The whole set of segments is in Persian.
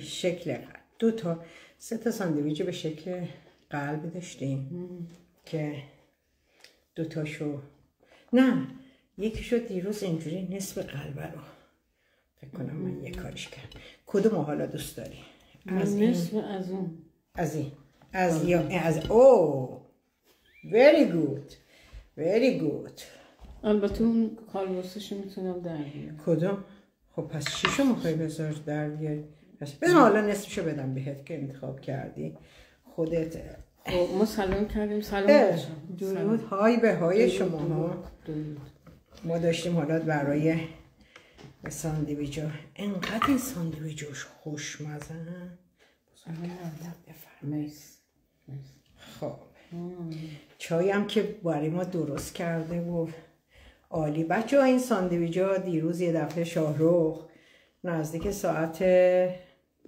شکل قلب. دو تا سه تا ساندویچ به شکل قلب داشتیم که دو تاشو نه یکی شد دیروز اینجوری نصف قلب رو. فکر کنم من یه کارش کرد کدوم حالا دوست داری؟ از نصف از اون. از این. از یا از او very good very good. البته اون کالباسش می‌تونم در بیارم. کدوم؟ خب پس چیشو می‌خوای بذار در بیاری پس بذار حالا نصفشو بدم بهت که انتخاب کردی خودت خب ما سلام کردیم سلام. درود. های به های شما ها. ما داشتیم حالا برای ساندویچ ها انقدر این ساندویچ خوشمزه مرسی. خب چای هم که برای ما درست کرده و عالی. بچه ها این ساندویچ ها دیروز یه دفعه شاهروخ نزدیک ساعت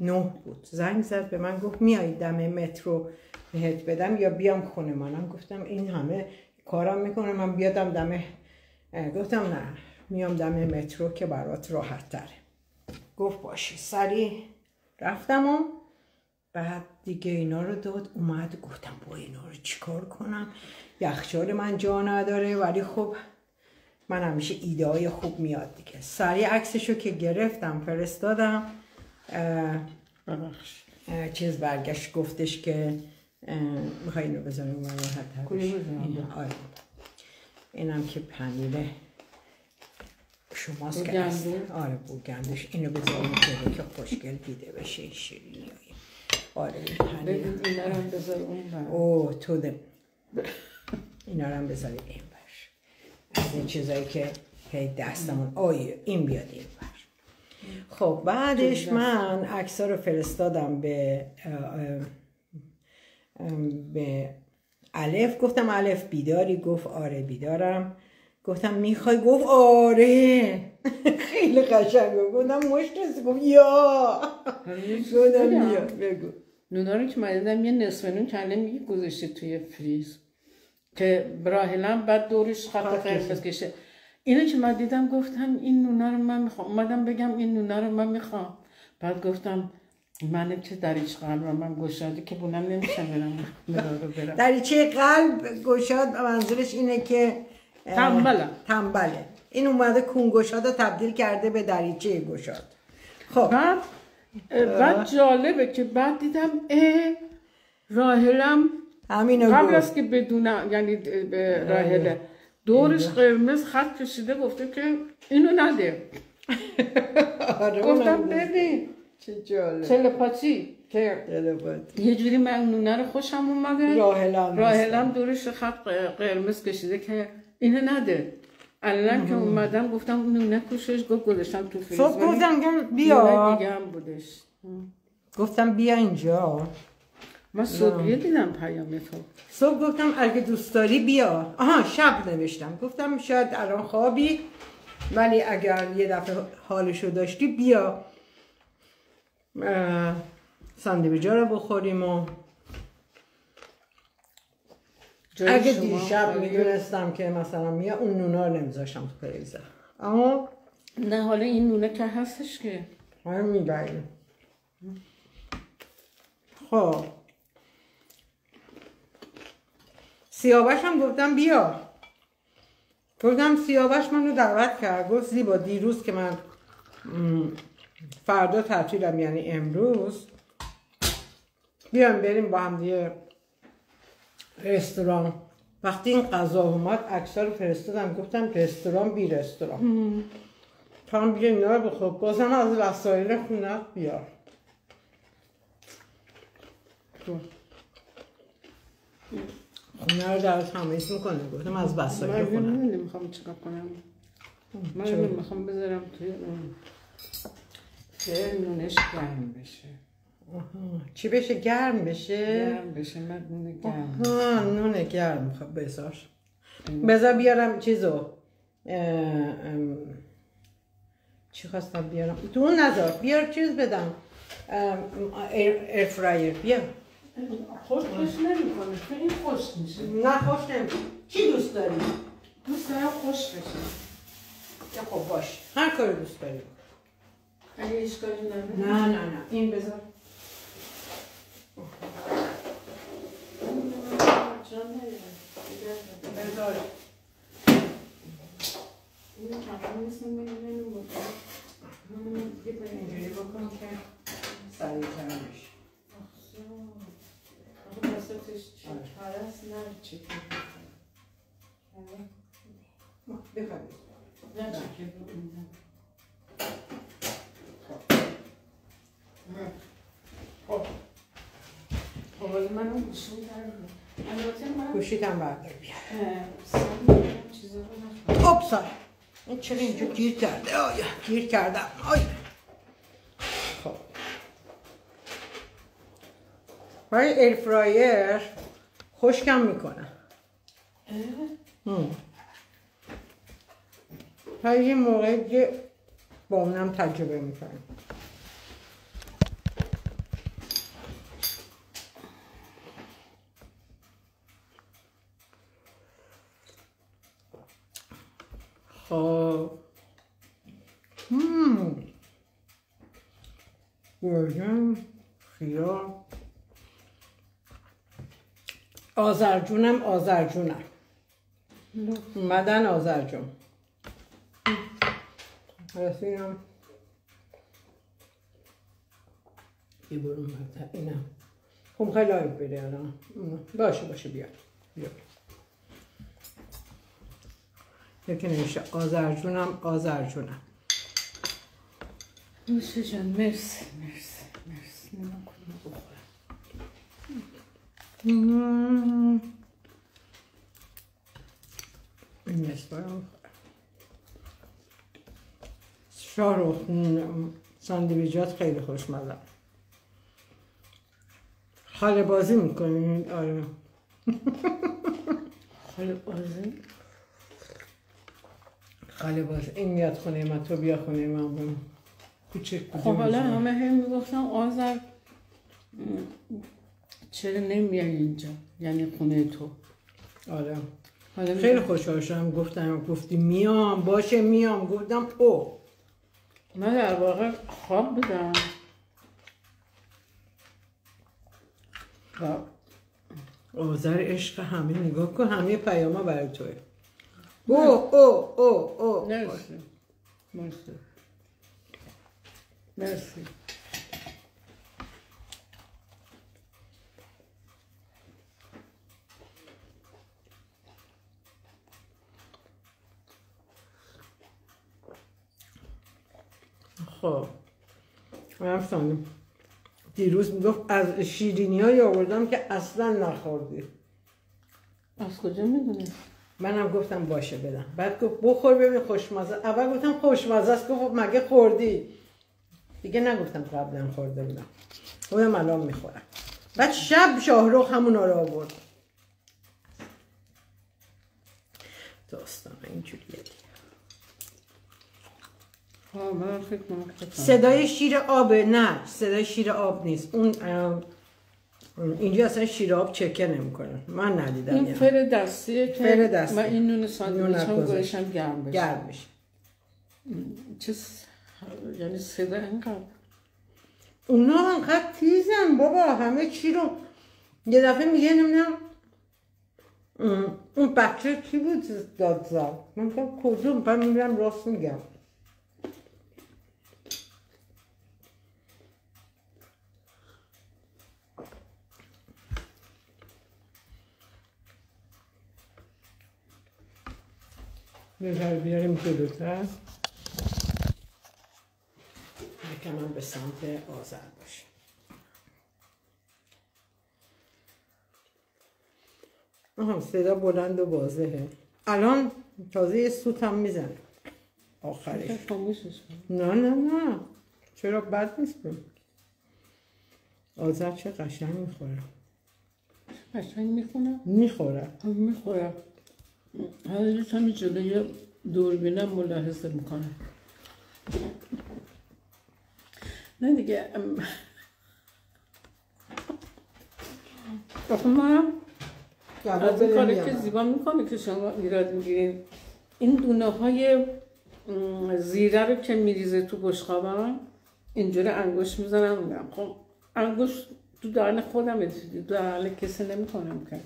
نه بود. زنگ زد به من گفت میای دم مترو بهت بدم یا بیام خونه منم گفتم این همه کارم می‌کنه من بیادم دم گفتم نه میام دم مترو که برات راحت تره. گفت باشه. سریع رفتم و بعد دیگه اینا رو داد اومد گفتم با اینا رو چیکار کنم؟ یخچال من جا نداره ولی خب من همیشه ایده های خوب میاد دیگه. سریع عکسشو که گرفتم فرستادم. اه، ببخش. چیز برگشت گفتش که اه، می‌خوای اینو بذاریم اون راحت؟ این- آره. اینم که پنیر شماست که؟ است. آره بوگندش. اینو بذاریم که خوشگل دیده بشه این شیرینی. آره این پنیر. ببین اینا رو هم بذار اون بر او تو ده اینا رو هم بذاری این بر از این چیزایی که هی دستمون آیه این بیاد این بر خب بعدش من عکس رو فرستادم به به الف. گفتم الف بیداری گفت آره بیدارم. گفتم می‌خوای؟ گفت آره. خیلی قشنگ. گفتم مشت گفت یا. گفتم بیا بگو. نونا رو که من دیدم یه نصف نون کله میگه گذاشته توی فریز. که براهلم بعد دورش خط قرمز کشه اینو که من دیدم گفتم این نونا رو من می‌خوام. اومدم بگم این نونا رو من می‌خوام. بعد گفتم من که در هیچ قلب من گشاده که بونم نمیشم برم. برم. دریچه قلب گشاد منظورش اینه که اه، تنبلم. تنبله. این اومده کون گشاد رو تبدیل کرده به دریچه گشاد. خب. بعد بعد جالبه که بعد دیدم اه راهلم همینو قبل از که بدونم یعنی به راهله دورش قرمز خط کشیده گفته که اینو نده گفتم. ببین چه جالب تلپاتی که. یه جوری من نونه رو خوشم اومده راهلم راهلم دورش خط قرمز کشیده که اینو نده الان که اومدم گفتم نونه کوشش گفت گذاشتم تو فریز صبح گفتم بیا بودش گفتم بیا اینجا من صبحیه دیدم پیام تو صبح گفتم اگه دوست داری بیا. آها شب نوشتم. گفتم شاید الان خوابی ولی اگر یه دفعه حالشو داشتی بیا. ساندویجا رو بخوریم و اگه دیشب. می‌دونستم که مثلا میا اون نونا رو نمیذاشتم تو فریزر. اما نه حالا این نونه که هستش که. آره می‌بریم خب. سیاوش هم گفتم بیا گفتم سیاوش منو دعوت کرد. گفت زیبا دیروز که من فردا تعطیلم یعنی امروز. بیام بریم با هم دیگه رستوران. وقتی این غذا اومد عکس‌ها رو فرستادم. گفتم رستوران بی رستوران. تو هم بیا اینا رو بخور. بازم از وسایل خونت بیار. خونه رو در تمیز می‌کنه گفتم از وسایل من خونه نمی‌خوام چیکار کنم. من می‌خوام بذارم توی که نونش گرم بشه. آها. چی بشه؟ گرم بشه؟ گرم بشه من نون گرم آها نون گرم. خب بذار. بذار بیارم چیزو. ام، چی خواستم بیارم؟ تو نذار. بیار چیز بدم. ام، air, air fryer بیار خشک خشک نمی‌کنه تو این خشک میشه نه خشک نمیشه چی دوست داری؟ دوست دارم خشک بشه یا خب باش هر کاری دوست داری اگه اشکالی نداره نه نه نه این بذار. بذار بکنم. اینجوری بکن که سریعتر بشه آخه وسطش چکر است نه چکر بفرمایید. نه بکنم خب خب من اون گوشیم در گوشیت هم بردار بیا اه، سعی چیزا رو نخورم. خب سال این چرا اینجا گیر کرده؟ آیا گیر کردم. آیا. برای ایر فرایر خشکم می‌کنه تا یه موقع که با اونم تجربه می‌کنم. خب. گرجن خیار. آزرجونم آزرجونم اومدن آزرجون رسیدم. یه مرتب اینم. خب می‌خوای لایو بده الان. باشه باشه بیا بیا یکی نمیشه آزرجونم آزرجونم نوشه جان مرسی مرسی مرسی. نمیم کنم مم. این نسبارم شارخ ساندویجات خیلی خوشمزه خاله بازی می‌کنین آره خاله بازی خاله بازی این میاد خونه من تو بیا خونه من برم کوچک خب حالا. همه هم می‌گفتن آذر چرا نمیای اینجا؟ یعنی خونه تو. آره. حالا خیلی خوشحال شدم. گفتم گفتی میام. باشه میام. گفتم او من در واقع خواب بودم. و آذر عشق همه. نگاه کن همه پیاما برای توه. او او او او مرسی. مرسی. مرسی. خب رفتم. دیروز می‌گفت از شیرینی های آوردم که اصلا نخوردی. از کجا می‌دونی؟ منم گفتم باشه بدم. بعد گفت بخور ببین خوشمزه. اول گفتم خوشمزه است گفت مگه خوردی؟ دیگه نگفتم قبلا خورده بودم. گفتم الان می‌خورم. بعد شب شاهرخ همونا رو آورد. داستان اینجوریه. من فکر صدای شیر آبه نه صدای شیر آب نیست. اون اینجا اصلا شیر آب چکه نمی‌کنن من ندیدم این یعنی. فر دستیه که فر دستی. من این نون ساندویچ هم. گذاشتم گرم بشه. گرم چه س- یعنی صدا اینقدر. اونا انقدر تیزن بابا. همه چی رو یه دفعه میگه نمی‌دونم اون بچه کی بود داد زد؟ من بعد میگم راست میگم. بذار بیاریم جلوتر. یکم هم به سمت آذر باشه آها صدا بلند و واضحه. الان تازه یه سوت هم می‌زنه. آخرش. نه نه نه. چرا بد نیست به آذر چه قشنگ می‌خوره. قشنگ می‌خونم می‌خوره. می‌خورم حالا یه کمی جلوی دوربینم ملاحظه می‌کنم نه دیگه من از این کاری که زیبا می‌کنه که شما ایراد می‌گیرین این دونه های زیره رو که میریزه تو بشقابم اینجوری انگوش می‌زنم میگم خب انگوش تو دهن خودم تو دهن کسی نمی‌کنم که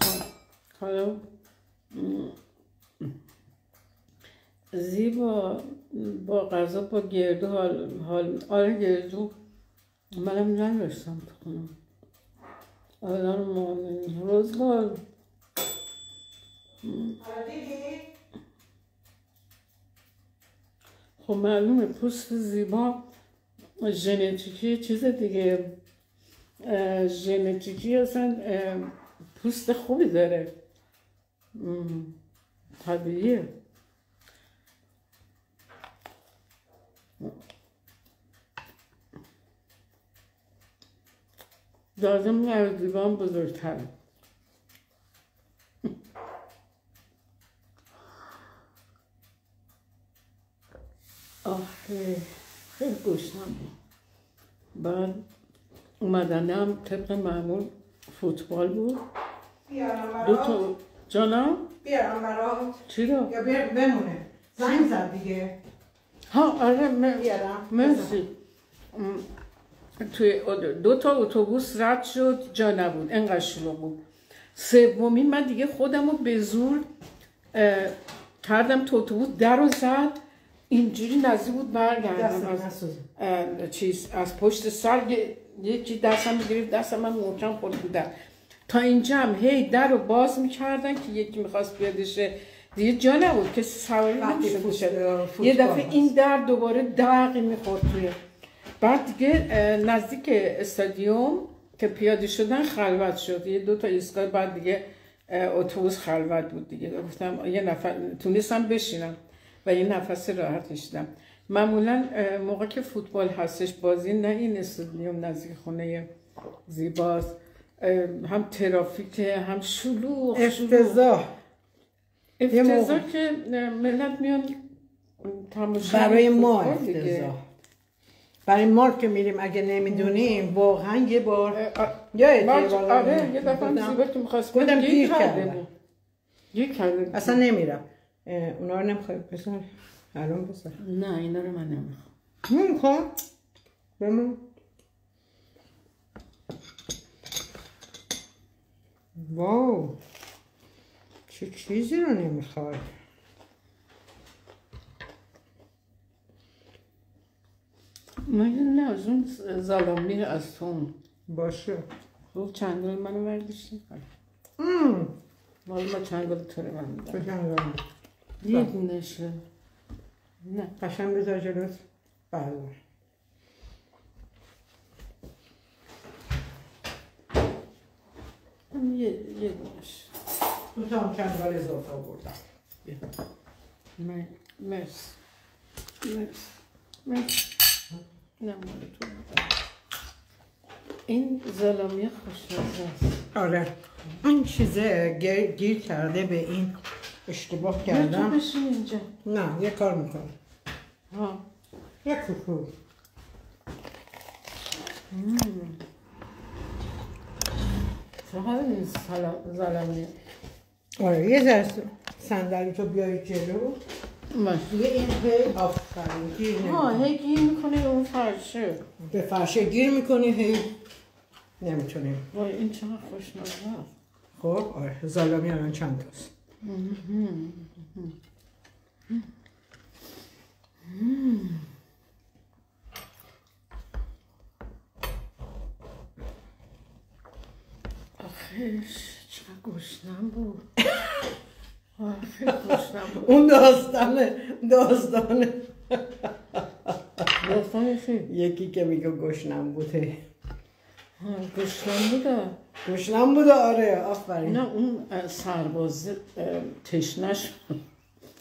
خب حالا زیبا با غذا با گردو حال, حال آره گردو منم نداشتم تو خونم آدم روزگار خب معلومه پوست زیبا ژنتیکی چیز دیگه ژنتیکی اصلا پوست خوبی داره طبیعیه لازم از دیوان بزرگتر آخه خیلی گشنم بعد اومدنم طبق معمول فوتبال بود دو تا جانا؟ بیارم برات چی رو؟ یا بیر بمونه. زنگ زد دیگه. ها آره م- بیارم. مرسی. توی دو تا اتوبوس رد شد جا نبود انقدر شلوغ بود. سومی من دیگه خودم رو به زور کردم تو اتوبوس در و زد. اینجوری نزدیک بود برگردم. از چیز از پشت سر یه- یکی دستم گرفت دستم من محکم خورد بودم تا اینجا هم هی در رو باز می‌کردن که یکی می‌خواست بیادشه. دیگه جا نبود. که سواری نمی‌شد فوتبال یه دفعه. این در دوباره دقی می‌خورد توی. بعد دیگه نزدیک استادیوم که پیاده شدن خلوت شد. یه دو تا ایستگاه بعد دیگه اتوبوس خلوت بود دیگه. گفتم یه نفر تونستم بشینم و یه نفس راحت کشیدم معمولا موقع که فوتبال هستش بازی نه این استادیوم نزدیک خونه زیباست. هم ترافیک هم شلوغ شلوغ. افتضاح یه افتضاح که ملت میان تماشا برای ما. افتضاح برای ما که میریم اگه نمی‌دونیم واقعا یه بار یا آره یه دفعه. زیبا که می‌خواست گفتم گیر کردم. بود گیر کرده بود. اصلا نمیرم اونا رو نمی‌خوای بسن الان بسن نه اینا رو من نمی‌خوام نمی‌خوام بمون واو. چه چیزی رو نمی‌خوای؟ مگه نه از اون زلامی از تو باشه. رو چنگل منو برداشتی مم. مال ما چنگل تو رو من میدم. یه دونشه. نه. قشنگ بذار جلوت. بردار هم یه یه دونش دو تا هم چندبال اضافه آوردم. مر- مرسی. مرسی. مرسی. نه مال تو. این زلامی خوشمزه است. آره. این چیزه گیر, گیر کرده به این اشتباه نه تو کردم. اینجا. نه یه کار می‌کنم. ها. یه کوکو. سلا- زلامی آره یه ذره صندلی تو بیای جلو. دیگه این هی آفرین گیر ها. هی گیر می‌کنه اون فرشه. به فرشه گیر می‌کنی هی نمی‌تونیم وای این چقدر خوشمزه خب آره زالامی الان چند تاست؟ چقدر گشنم بود اون داستانه داستانه داستان چی؟ یکی که میگه گشنم بوده گشنم بوده گشنم بوده آره آفرین نه اون سرباز تشنش.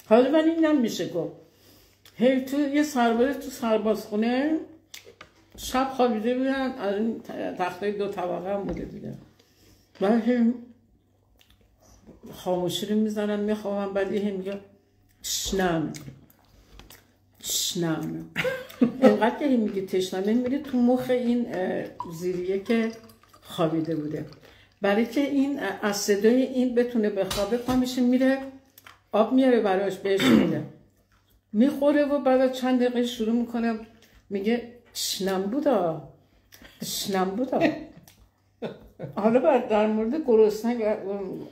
حالا ولی نمیشه گفت هی تو یه سرباز تو سربازخونه شب خوابیده بودن از این تخته دو طبقه هم بوده دیگه بعد خاموشی رو می‌زنن میخوابن بعد هی میگه تشنم تشنم. اینقدر که میگه تشنم. میره تو مخ این زیریه که خوابیده بوده. برای که این از صدای این بتونه بخوابه پا میشه میره آب میاره براش بهش میده. می‌خوره و بعد چند دقیقه شروع می‌کنه میگه تشنم بودا تشنم بودا. حالا بعد در مورد گرسنه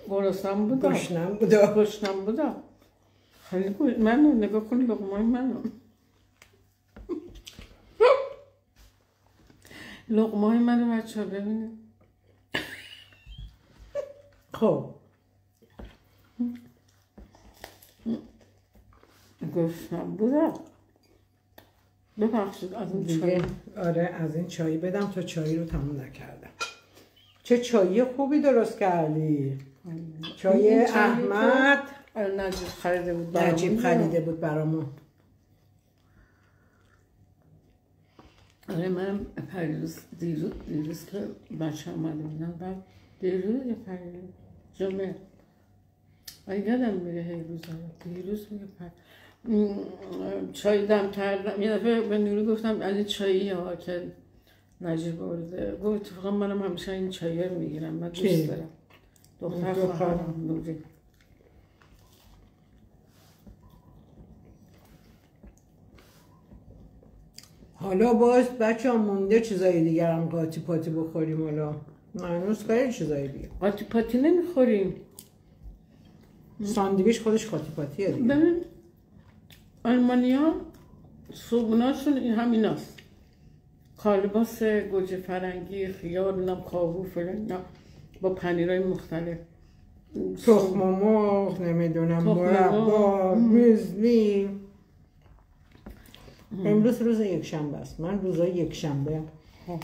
گرسنم بودا گشنم بودا گشنم بودا خیلی گوش منو نگاه کن لقمای منو لقمای منو بچه ها ببینید خب گشنم بودا ببخشید از این چای آره از این چایی بدم تا چایی رو تموم نکردم چه چایی خوبی درست کردی؟ چای چایی که- احمد؟ نجیب خریده بود برامون. نجیب خریده بود برامون. آره من پریروز دیروز دیروز که بچه آمده بودن. بعد دیروز یا پریروز. جمعه. من یادم میره هی روزا. رو. دیروز میگه پر چای دم کردم. یه دفعه به نوری گفتم از این چایی ها که نجیب برده گفت اتفاقا منم همیشه این چایی رو می‌گیرم. من؟ دوست دارم. دختر. خواهرم. نوری حالا باز بچه ها مونده چیزای دیگر هم قاطی پاتی بخوریم حالا. هنوز خیلی چیزای دیگه. قاطی پاتی نمی‌خوریم. ساندویچ خودش قاطی پاتیه دیگه. ببین آلمانیا صبوناشون این همیناست. کالباس گوجه فرنگی خیار نم کاهو فلان با پنیرهای مختلف. تخم و مرغ نمی‌دونم مربا مرغ. میزلی. امروز روز یک شنبه است. من روزای یک شنبه خب.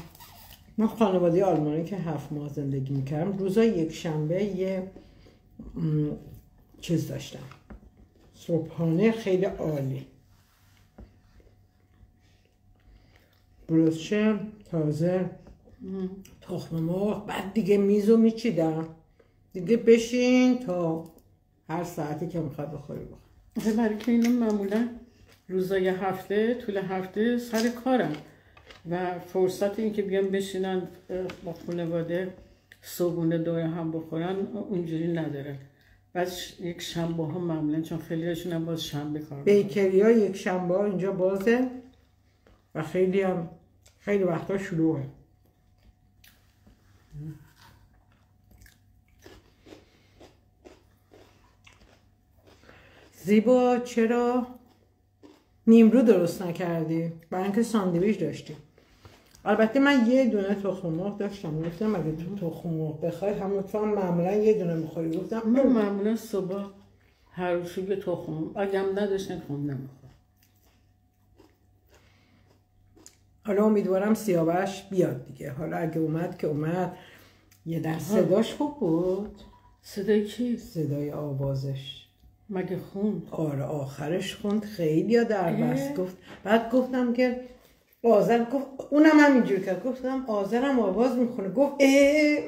من خانواده آلمانی که هفت ماه زندگی می‌کردم روزای یک شنبه یه چیز داشتم. صبحانه خیلی عالی. بروشم تازه. تخم مرغ بعد دیگه میزو میچیدم. دیگه بشین تا هر ساعتی که می‌خواد بخوری بخور برای که اینا معمولا روزای هفته طول هفته سر کارن و فرصت این که بیان بشینن با خانواده صبحونه دور هم بخورن اونجوری ندارن بعد یک شنبه ها معمولا چون خیلی هاشون هم باز شنبه کار. بیکری ها یک شنبه ها اینجا بازه و خیلی هم خیلی وقتا شلوغه. زیبا چرا نیمرو درست نکردی؟ برای اینکه ساندویچ داشتی. البته من یه دونه تخم مرغ داشتم. گفتم اگه تو تخم مرغ بخوای همون تو هم معمولا یه دونه می‌خوری. گفتم من معمولا صبح هر روز به تخم اگه هم نداشتن خون نمی‌خورم حالا امیدوارم سیاوش بیاد دیگه. حالا اگه اومد که اومد. یه در صداش خوب بود. صدای کیست؟ صدای آوازش. مگه خون آره آخرش خوند. خیلی در اه. گفت. بعد گفتم که آذر گفت اونم همینجور کرد. گفتم آذرم آواز می‌خونه. گفت اه.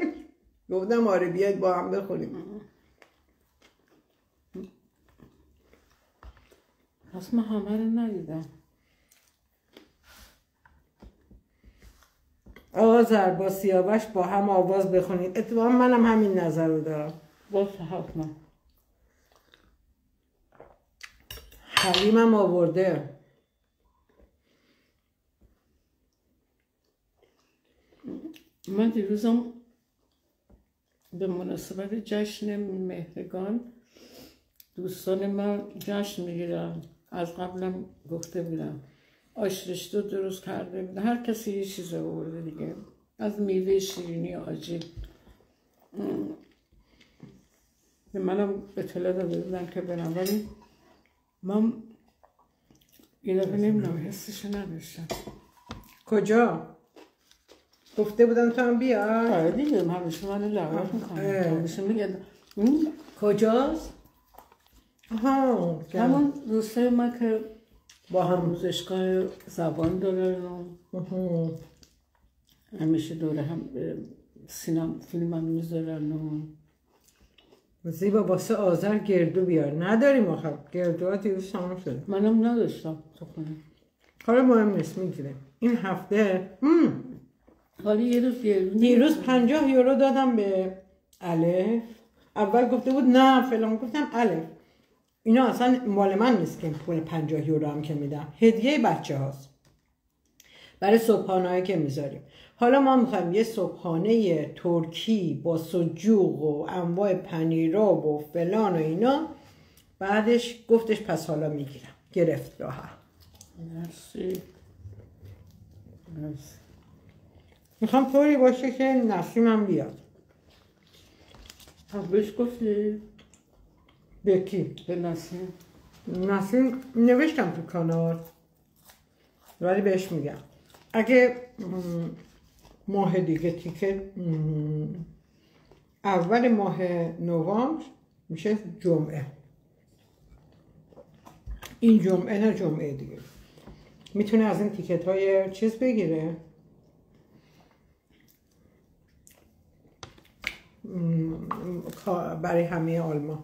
گفتم آره بیاید با هم بخونیم. پس من همه رو ندیدم. آذر با سیاوش با هم آواز بخونید. اتفاقا منم همین نظر رو دارم. باز حتما حلیمم آورده. من دیروزم به مناسبت جشن مهرگان دوستان من جشن می‌گیرم. از قبلم گفته بودم آش رشته درست کرده بودن هر کسی یه چیز آورده دیگه. از میوه شیرینی آجیل منم اطلاع داده بودن که برم ولی من یه دفعه نمی‌دونم حسش نداشتم. کجا؟ گفته بودم تو هم بیا آره دیگه همیشه من اه. می‌کنم. همیشه میگه اون کجاست؟ آها همون دوستای من که با هم آموزشگاه زبان دارن و آها. همیشه دوره هم سینم فیلم هم می‌ذارن و زیبا واسه آذر گردو بیار. نداریم آخر گردو ها دیروز تمام شده. منم نداشتم تو خونه. حالا مهم نیست می‌گیریم. این هفته روز یه روز دیروز پنجاه یورو دادم به الف. اول گفته بود نه فلان گفتم الف. اینا اصلا مال من نیست که پول پنجاه یورو هم که میدم. هدیه بچه هاست برای صبحانه که می‌ذاریم. حالا ما می‌خوایم یه صبحانه ترکی با سجوق و انواع پنیراب و فلان و اینا. بعدش گفتش پس حالا می‌گیرم. گرفت راحت. مرسی. مرسی. می‌خوام طوری باشه که نسیمم بیاد. خب بهش گفتی؟ به کی؟ به نسیم. نسیم نوشتم تو کانال ولی بهش میگم. اگه ماه دیگه تیکه اول ماه نوامبر میشه جمعه. این جمعه نه جمعه دیگه. می‌تونه از این تیکت های چیز بگیره. برای همه آلمان.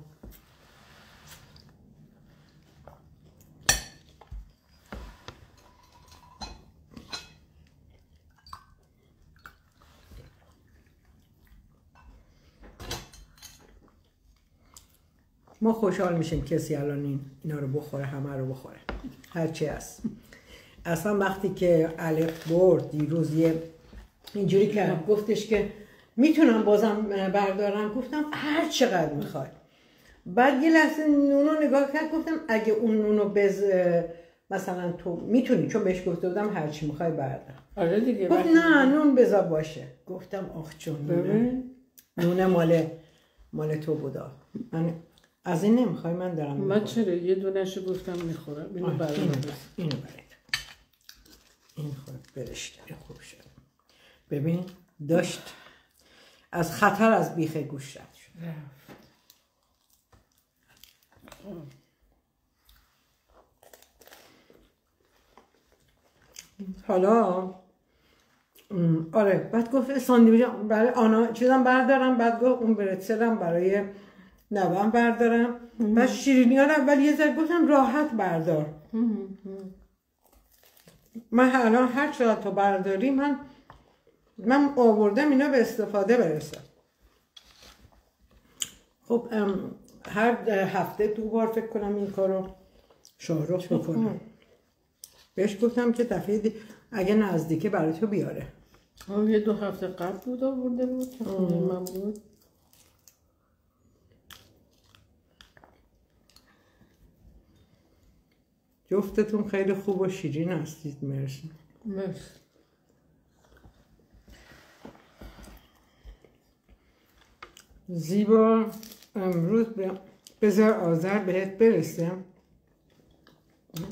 ما خوشحال میشیم کسی الان این اینا رو بخوره همه رو بخوره. هرچی هست. اصلا وقتی که الف برد دیروز یه اینجوری کرد گفتش که می‌تونم بازم بردارم گفتم هر چقدر می‌خوای. بعد یه لحظه نونو نگاه کرد گفتم اگه اون نونو بز مثلا تو می‌تونی چون بهش گفته بودم هر چی می‌خوای بردار. آره دیگه گفت نه نون بذار باشه. گفتم آخ جون نونه. نونه مال مال تو بودا. من از این نمی‌خوای من دارم من. چرا؟ یه دونشو گفتم می‌خورم اینو برای اینو من بر- اینو برید این خود برش داره خوب شد. ببین داشت از خطر از بیخ گوش رد شد. حالا آره بعد گفت ساندویچ برای آنا چیزم بردارم بعد گفت اون برتسلم برای نوام بردارم. بعد شیرینی ها اول یه ذره گفتم راحت بردار. من الان هر چقدر تو برداری من من آوردم اینا به استفاده برسم خب هر هفته دو بار فکر کنم این کارو شاهرخ بکنم. بهش گفتم که دفعه دی... اگه نزدیکه برای تو بیاره. یه دو هفته قبل بود آورده بود. که خونه من بود. جفتتون خیلی خوب و شیرین هستید. مرسی. مرسی. زیبا امروز به- بذار آذر بهت برسه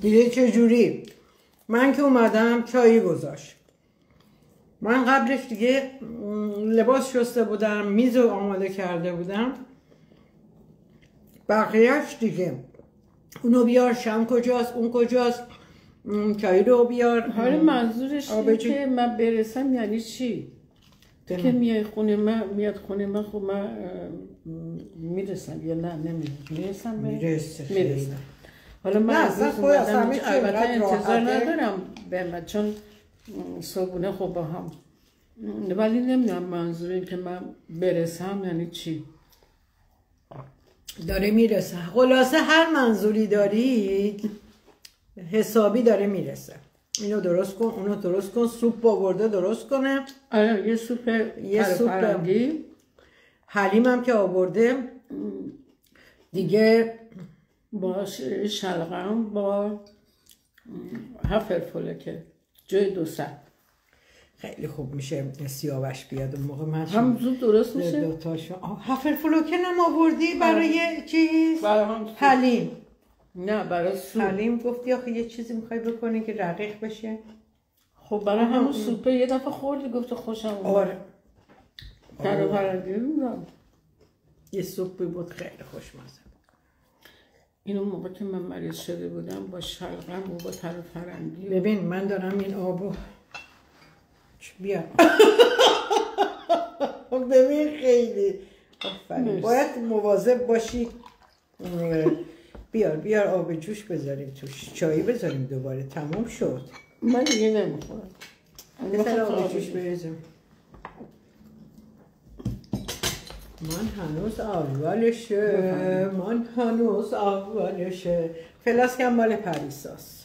دیگه چجوری من که اومدم چایی گذاشت. من قبلش دیگه لباس شسته بودم میز رو آماده کرده بودم. بقیهش دیگه اونو بیار شم کجاست اون کجاست م، چایی رو بیار حالا منظورش اینه بچه. که من برسم یعنی چی؟ تو که میای خونه من میاد خونه من خب من می‌رسم یا نه نمی‌رسم می‌رسم. می‌رسم حالا من نه، از اصلا خود چی البته انتظار. ندارم به من چون صبحونه خب با هم ولی نمی‌دونم منظور این که من برسم یعنی چی داره می‌رسه. خلاصه هر منظوری دارید حسابی داره می‌رسه. اینو درست کن اونو درست کن سوپ آورده درست کنه. آره یه سوپ یه سوپ حلیم هم که آورده. دیگه با شلغم با Haferflocken جای دو سر. خیلی خوب میشه سیاوش بیاد اون موقع. من هم زود درست میشه؟ دوتاشو. آه، Haferflocken هم آوردی برای چیز؟ برای هم سوپ. حلیم. نه برای سوپ. حلیم گفتی آخه یه چیزی می‌خوای بکنی که رقیق بشه. خب برای همون سوپه یه دفعه خوردی گفته خوشم اومد. آره. پر پرنگی بودم یه سوپی بود خیلی خوشمزه این اون موقع که من مریض شده بودم با شلغم و با تر فرنگی ببین من دارم این آبو بیا. ببین خیلی. آفرین. مرسی. باید مواظب باشی. بیار بیار آب جوش بذاریم توش. چایی بذاریم دوباره. تموم شد. من دیگه نمی‌خورم. سر آب جوش بریزیم. من هنوز اولشه. من هنوز اولشه. فلاسک هم مال پریساس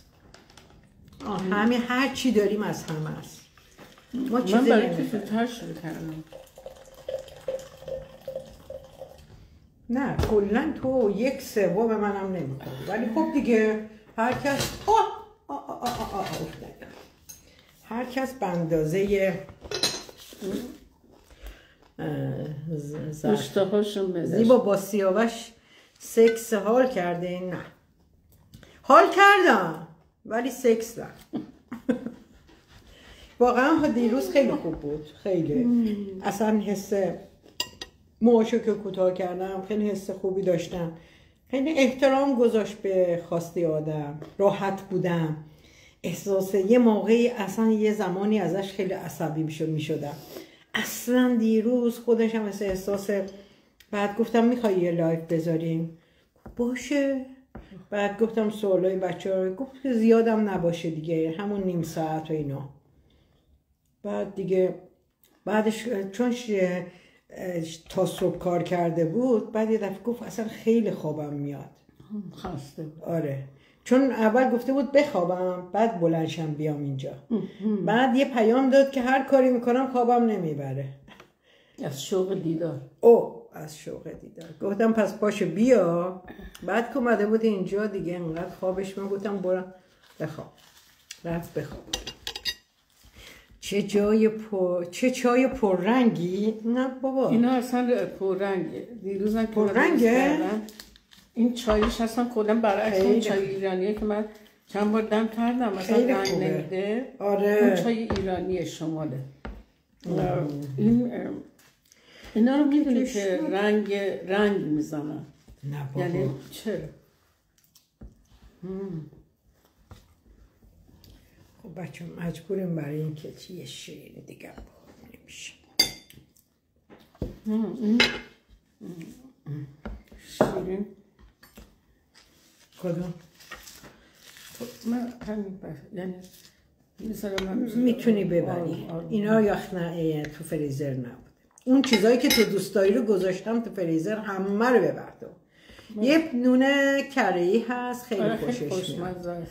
همه هر چی داریم از همه است ما من چیزی برای تو نمی‌خریم. زودتر شروع کردم. نه کلا تو یک سوم منم نمی‌خوری ولی خب دیگه هر کس آه آه آه آه آه آه افتادم. هر کس به اندازه زیبا با سیاوش سکس حال کرده. نه. حال کردم ولی سکس نه. واقعا دیروز خیلی خوب بود. خیلی. اصلا حس موهاشو که کوتاه کردم خیلی حس خوبی داشتم. خیلی احترام گذاشت به خواسته آدم راحت بودم. احساس یه موقعی اصلا یه زمانی ازش خیلی عصبی می شدم اصلا دیروز خودش هم مثل احساس بعد گفتم می‌خوای یه لایف بذاریم؟ باشه. بعد گفتم سوالای بچه ها گفت که زیادم نباشه دیگه همون نیم ساعت و اینا. بعد دیگه بعدش چون تا صبح کار کرده بود بعد یه دفعه گفت اصلا خیلی خوابم میاد. خسته. آره. چون اول گفته بود بخوابم بعد بلنشم بیام اینجا. بعد یه پیام داد که هر کاری می‌کنم خوابم نمی‌بره. از شوق دیدار. او از شوق دیدار. گفتم پس پاشو بیا. بعد که اومده بود اینجا دیگه انقدر خوابش من گفتم برو بخواب. رفت بخواب. چه جای پر... چه چای پررنگی؟ نه بابا. اینا اصلا پررنگه. دیروزم پررنگه؟ این چایش اصلا کلا برعکس اون چای ایرانیه که من چند بار دم کردم مثلا خیلی رنگ. نمیده. اون آره چای ایرانی شماله. این اینا رو می‌دونی که رنگ رنگ می‌زنن. نه بابا. یعنی چرا؟ خب بچه مجبوریم برای اینکه چی یه شیر دیگه با نمیشه شیرین. کدوم؟ من همین یعنی می‌تونی ببری. اینا یخنه تو فریزر نبود اون چیزایی که تو دوست داری رو گذاشتم تو فریزر همه رو ببر تو. یه نونه کره هست خیلی آره، خیلی خوشش میاد.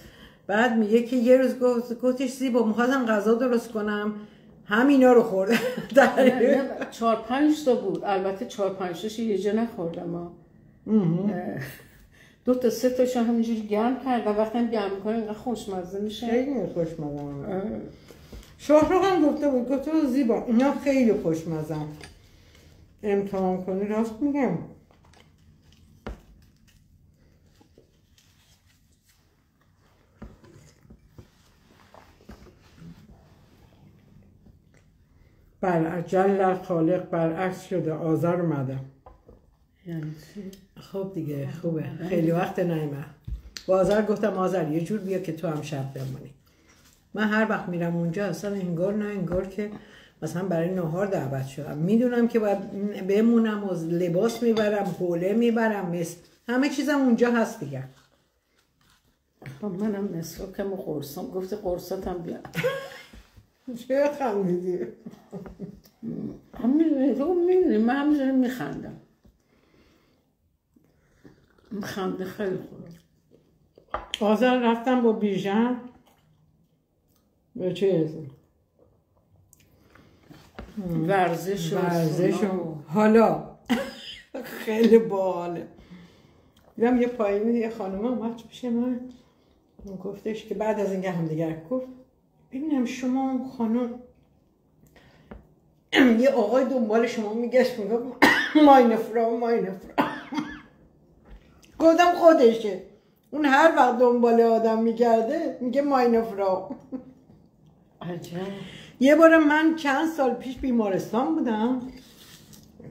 بعد میگه که یه روز گفت گفتش زیبا می‌خواستم غذا درست کنم. همینا رو خورده چهار پنج تا بود. البته چهار پنج تاش یه جا نخوردم دو تا سه تاشو همینجوری گرم کردم وقتی هم گرم می‌کنه اینقدر خوشمزه میشه. خیلی خوشمزه. اه، شاهرخ هم گفته بود گفته زیبا اینا خیلی خوشمزه. امتحان کنی راست میگم. بر جل خالق برعکس شده. آذر اومده. یعنی؟ خب دیگه خوبه. خیلی وقت نیمه. با آذر گفتم آذر یه جور بیا که تو هم شب بمونی. من هر وقت میرم اونجا اصلا انگار نه انگار که مثلا برای نهار دعوت شدم. می‌دونم که باید بمونم و لباس می‌برم حوله می‌برم مثل همه چیزم اونجا هست دیگه. خب منم مسواکم و قرصام گفتی قرصاتم بیار چه خمیدی؟ همین تو می‌دونی من همینجوری میخندم. خنده خیلی خوبه. آذر رفتم با بیژن به چه ورزش و ورزش حالا. خیلی باحاله. دیدم یه پایینی یه خانم اومد پیش من. گفتش که بعد از اینکه هم دیگر گفت ببینم شما خانم یه آقای دنبال شما میگشت می‌گفت ماینفرا ماینفرا گفتم خودشه. اون هر وقت دنبال آدم میگرده میگه ماینفرا عجب. یه بار من چند سال پیش بیمارستان بودم.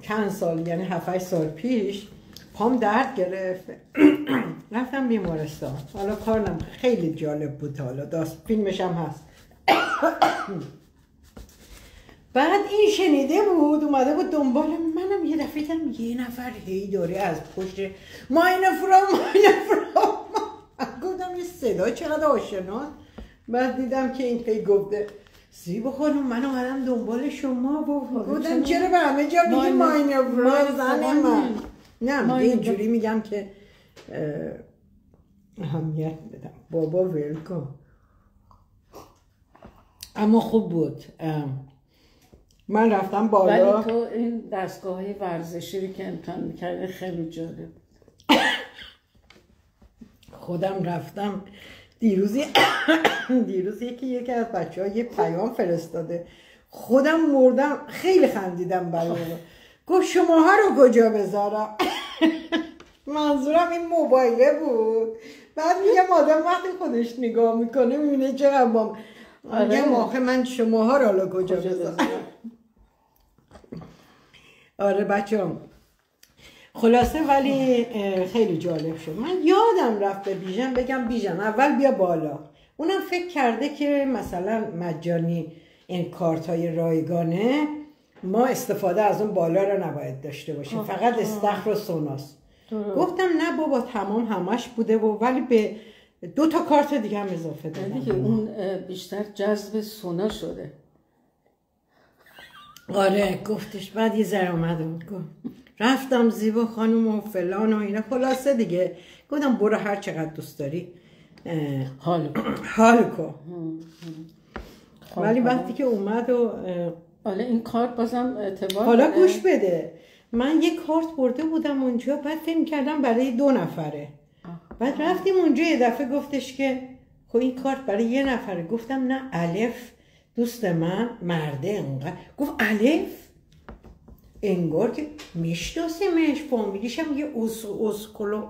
چند سال یعنی 7 سال پیش پام درد گرفت. رفتم بیمارستان. حالا کارم خیلی جالب بود حالا. داست فیلمش هم هست. بعد این شنیده بود اومده بود دنبال منم. یه دفعه دیدم یه نفر هی داره از پشت ماین فرام ماین فرام. گفتم یه صدا چقدر آشناست؟ بعد دیدم که این هی گفته زیبا خانم من اومدم دنبال شما. گفتم چرا به همه جا میگی ماین- فرام؟ زن من. نه. اینجوری میگم که اه، اهمیت بدم. بابا ول کن اما خوب بود. من رفتم بالا. ولی تو این دستگاه های ورزشی رو که امتحان می‌کردی خیلی جالب خودم رفتم. دیروزی دیروز یکی یکی از بچه ها یه پیام فرستاده. خودم مردم خیلی خندیدم برای گفت شماها رو کجا بذارم؟ منظورم این موبایله بود. بعد میگم آدم وقتی خودش نگاه می‌کنه می‌بینه چقدر با آره. میگم آخه من شماها رو حالا کجا بذارم؟ آره بچه خلاصه ولی خیلی جالب شد. من یادم رفت به بیژن بگم بیژن اول بیا بالا. اونم فکر کرده که مثلا مجانی این کارت های رایگانه ما استفاده از اون بالا رو نباید داشته باشیم. فقط استخر و سوناس. درست. گفتم نه بابا تمام همش بوده و ولی به دو تا کارت دیگه هم اضافه دیگه دادم. اون بیشتر جذب سونا شده. آره گفتش بعد یه ذره اومد و گفت. رفتم زیبا خانم و فلان و اینا. خلاصه دیگه. گفتم برو هر چقدر دوست داری. حال حال کن. ولی وقتی که اومد و حالا این کارت بازم اعتبار حالا؟ گوش بده. من یه کارت برده بودم اونجا. بعد فکر کردم برای دو نفره. بعد رفتیم اونجا یه دفعه گفتش که خب این کارت برای یه نفره. گفتم نه الف دوست من مرده انقدر. گفت الف؟ انگار که میشناسیمش. فامیلیش هم یه اوز اوزکلو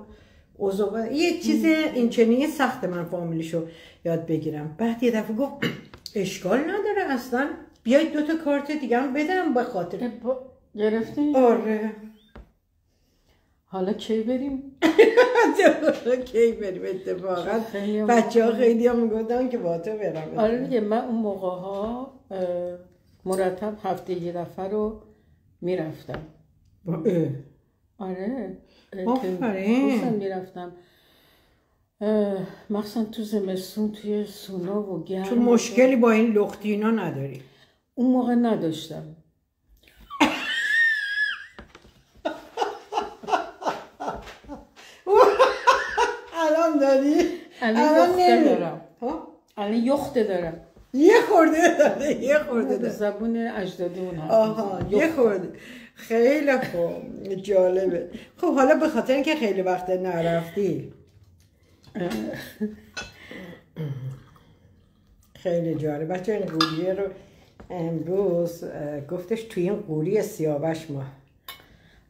اوزو یه چیز این چنینی سخت من فامیلیشو یاد بگیرم. بعد یه دفعه گفت اشکال نداره اصلا. بیاید دو تا کارت دیگه هم بدم به خاطر. گرفتی؟ آره. حالا کی بریم؟ کی بریم اتفاقا؟ بچه ها خیلی هم می‌گفتن که با تو برم آره دیگه من اون موقع ها مرتب هفته یه دفعه رو می‌رفتم. آره. آفرین. می‌رفتم. مخصوصا تو زمستون توی سونا و گرم. تو مشکلی با این لختینا نداری. اون موقع نداشتم. داری؟ الان دارم؟ الان یخته دارم. یه خورده داره یه خورده داره. زبون حرف آها. یه خورده. خیلی خوب جالبه. خب حالا به خاطر اینکه خیلی وقت نرفتی. خیلی جالب. بچه این قوریه رو امروز گفتش توی این قوری سیاوش ما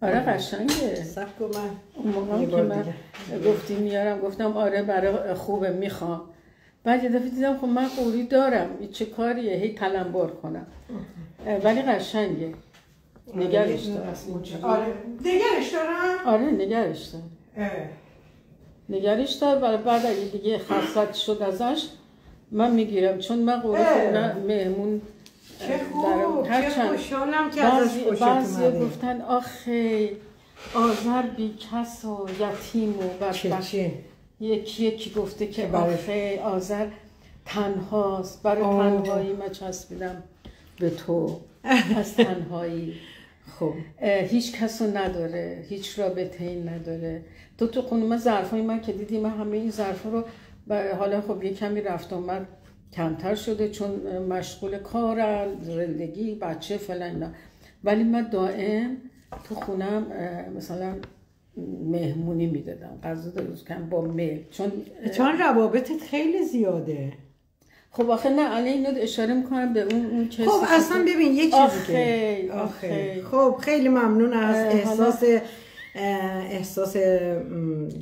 آره قشنگه. سب کن من. اون موقع که من گفتی میارم گفتم آره برای خوبه می‌خوام. بعد یه دفعه دیدم خب من قوری دارم. این چه کاریه؟ هی تلمبر کنم. ولی قشنگه. نگرش دارم. آره. نگرش دارم؟ آره نگرش دار اه. نگرش دار برای بعد اگه دیگه خاصت شد ازش من می‌گیرم. چون من قوری مهمون چه خوب چه خوشحالم که ازش خوشت بعضی اومده گفتن آخه آذر بی کس و یتیم و بدبخت یکی یکی گفته که برای- آخه آذر تنهاست برای. تنهایی من چسبیدم به تو. از تنهایی. خب. هیچ کس رو نداره هیچ رابطه ای نداره. تو تو خونه من ظرفای من که دیدی من همه این ظرفا رو حالا خب یه کمی رفت آمد کمتر شده چون مشغول کارم زندگی بچه فلان ولی من دائم تو خونم مثلا مهمونی می‌دادم. غذا درست کنم با میل. چون چون روابطت خیلی زیاده. خب آخه نه الان اینو اشاره می‌کنم به اون اون کسی خب اصلا ببین یه چیزی که. آخی. خب خیلی ممنون از احساس اه، احساس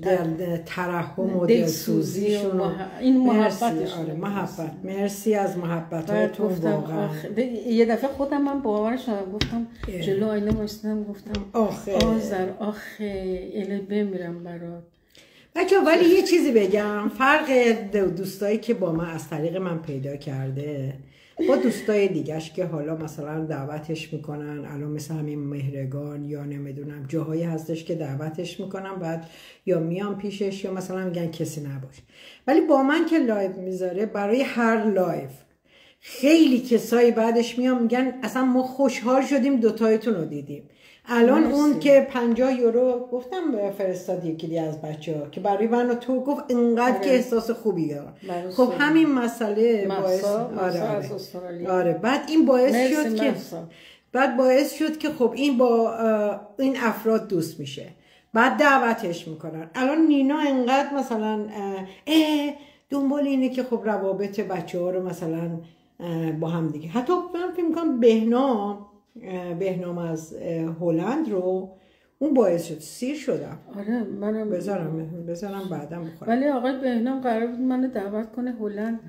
دل ترحم و دلسوزی و دلسوزیشون این محبتشون آره محبت. مرسی از محبتاتون گفتم واقعا. یه دفعه خودم من باورش شدم. گفتم. جلو آینه وایسادم گفتم آخه. آذر آخه اله بمیرم برات. بچه ولی یه چیزی بگم. فرق دو- دوستایی که با من از طریق من پیدا کرده با دوستای دیگهش که حالا مثلا دعوتش می‌کنن الان مثل همین مهرگان یا نمی‌دونم جاهایی هستش که دعوتش می‌کنن بعد یا میان پیشش یا مثلا میگن کسی نباش ولی با من که live می‌ذاره برای هر live خیلی کسایی بعدش میان میگن اصلا ما خوشحال شدیم دوتایتون رو دیدیم. الان مرسی. اون که 50 یورو گفتم فرستاد یکی از بچه ها که برای من و تو گفت اینقدر که احساس خوبی برای خب. همین مسئله باعث آره, آره. آره بعد این باعث مرسی شد که محسا. بعد باعث شد که خب این با این افراد دوست میشه بعد دعوتش می‌کنن الان نینا انقدر مثلا اه، دنبال اینه که خب روابط بچه ها رو مثلا با هم دیگه حتی من فکر می‌کنم بهنام بهنام از هلند رو. اون باعث شد سیر شدم. آره منم بذارم بذارم بعدم بخورم. ولی آقای بهنام قرار بود منو دعوت کنه هلند.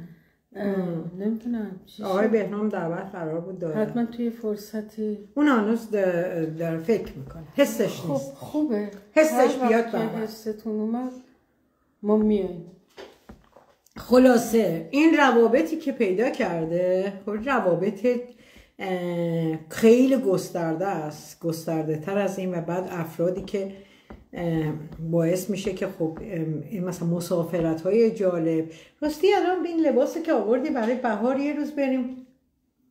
چی آقای. بهنام دعوت قرار بود داره حتما توی فرصتی. اون هنوز در, فکر می‌کنه. حسش خب نیست. خوبه. حسش بیاد برام. حستون اومد ما میاییم خلاصه این روابطی که پیدا کرده خب روابط خیلی گسترده است گسترده تر از این و بعد افرادی که باعث میشه که خب این مثلا مسافرت های جالب. راستی الان به این لباسی که آوردی برای بهار یه روز بریم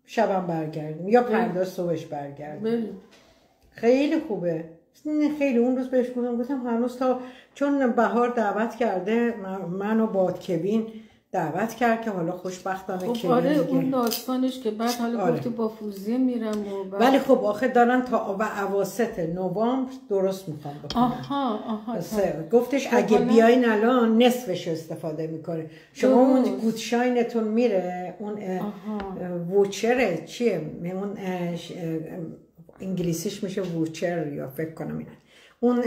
شبم برگردیم یا فردا صبحش برگردیم. خیلی خوبه. خیلی اون روز بهش گفتم گفتم هنوز تا چون بهار دعوت کرده من- منو با کوین دعوت کرد که حالا خوشبختانه خب کوین آره. اون داستانش که بعد حالا آره. گفتی با فوزیه میرم و بعد... ولی خب آخه دارن تا و اواسط نوامبر درست می‌خوام بکنم آها آها. گفتش اگه بیاین الان نصفش استفاده می‌کنه شما اون. گودشاینتون میره اون ووچره چیه اون انگلیسیش میشه ووچر یا فکر کنم اینه اون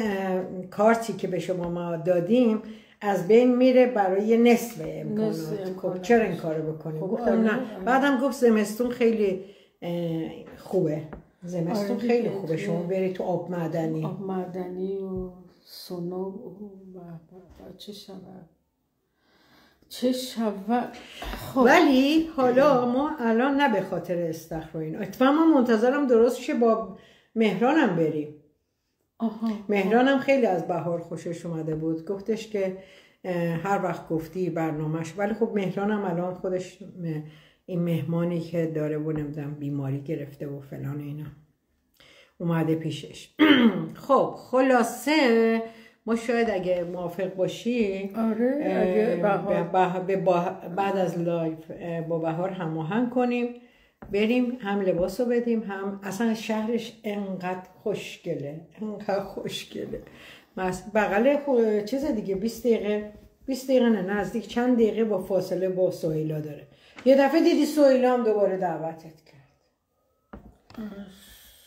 کارتی که به شما ما دادیم از بین میره برای نصف امکانات. نصف خب. چرا این کارو بکنیم؟ خب گفتم آره، نه. آره. بعدم گفت زمستون خیلی خوبه. زمستون آره خیلی خوبه. شما بری تو آب معدنی. آب معدنی و سونو و چه شود؟ چه شود؟ خب. ولی حالا ما الان نه به خاطر استخر و این اتفاقا ما منتظرم درست شه با مهرانم بریم. مهرانم خیلی از بهار خوشش اومده بود. گفتش که هر وقت گفتی برنامهش. ولی خب مهرانم الان خودش این مهمانی که داره و نمی‌دونم بیماری گرفته و فلان اینا. اومده پیشش. خب خلاصه ما شاید اگه موافق باشی آره اگه با- بعد از live با بهار هماهنگ کنیم. بریم هم لباس رو بدیم هم اصلا شهرش انقدر خوشگله انقدر خوشگله. بغل چیز دیگه 20 دقیقه 20 دقیقه نه نزدیک چند دقیقه با فاصله با سویلا داره. یه دفعه دیدی سویلا هم دوباره دعوتت کرد.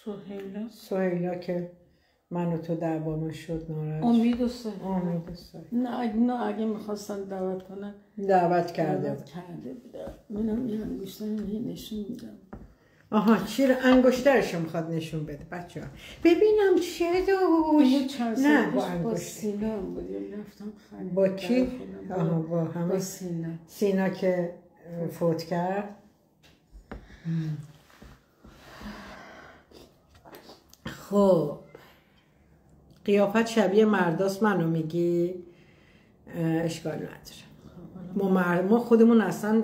سهیلا؟ سویلا که من و تو دعوامون شد ناراحت. امید و سهیلا امید و. نه اگه نه اگه می‌خواستن دعوت کنن. دعوت کرده دعوت کرده بودن. منم یه انگشتر نشون میدم. آها چی رو انگشترش می‌خواد نشون بده بچه ها ببینم چه دوش. نه با انگشت. با کی؟ آها با همه. با سینا. سینا که فوت کرد. خب. قیافت شبیه مرداست منو میگی؟ اشکال نداره. ما, مر- ما خودمون اصلا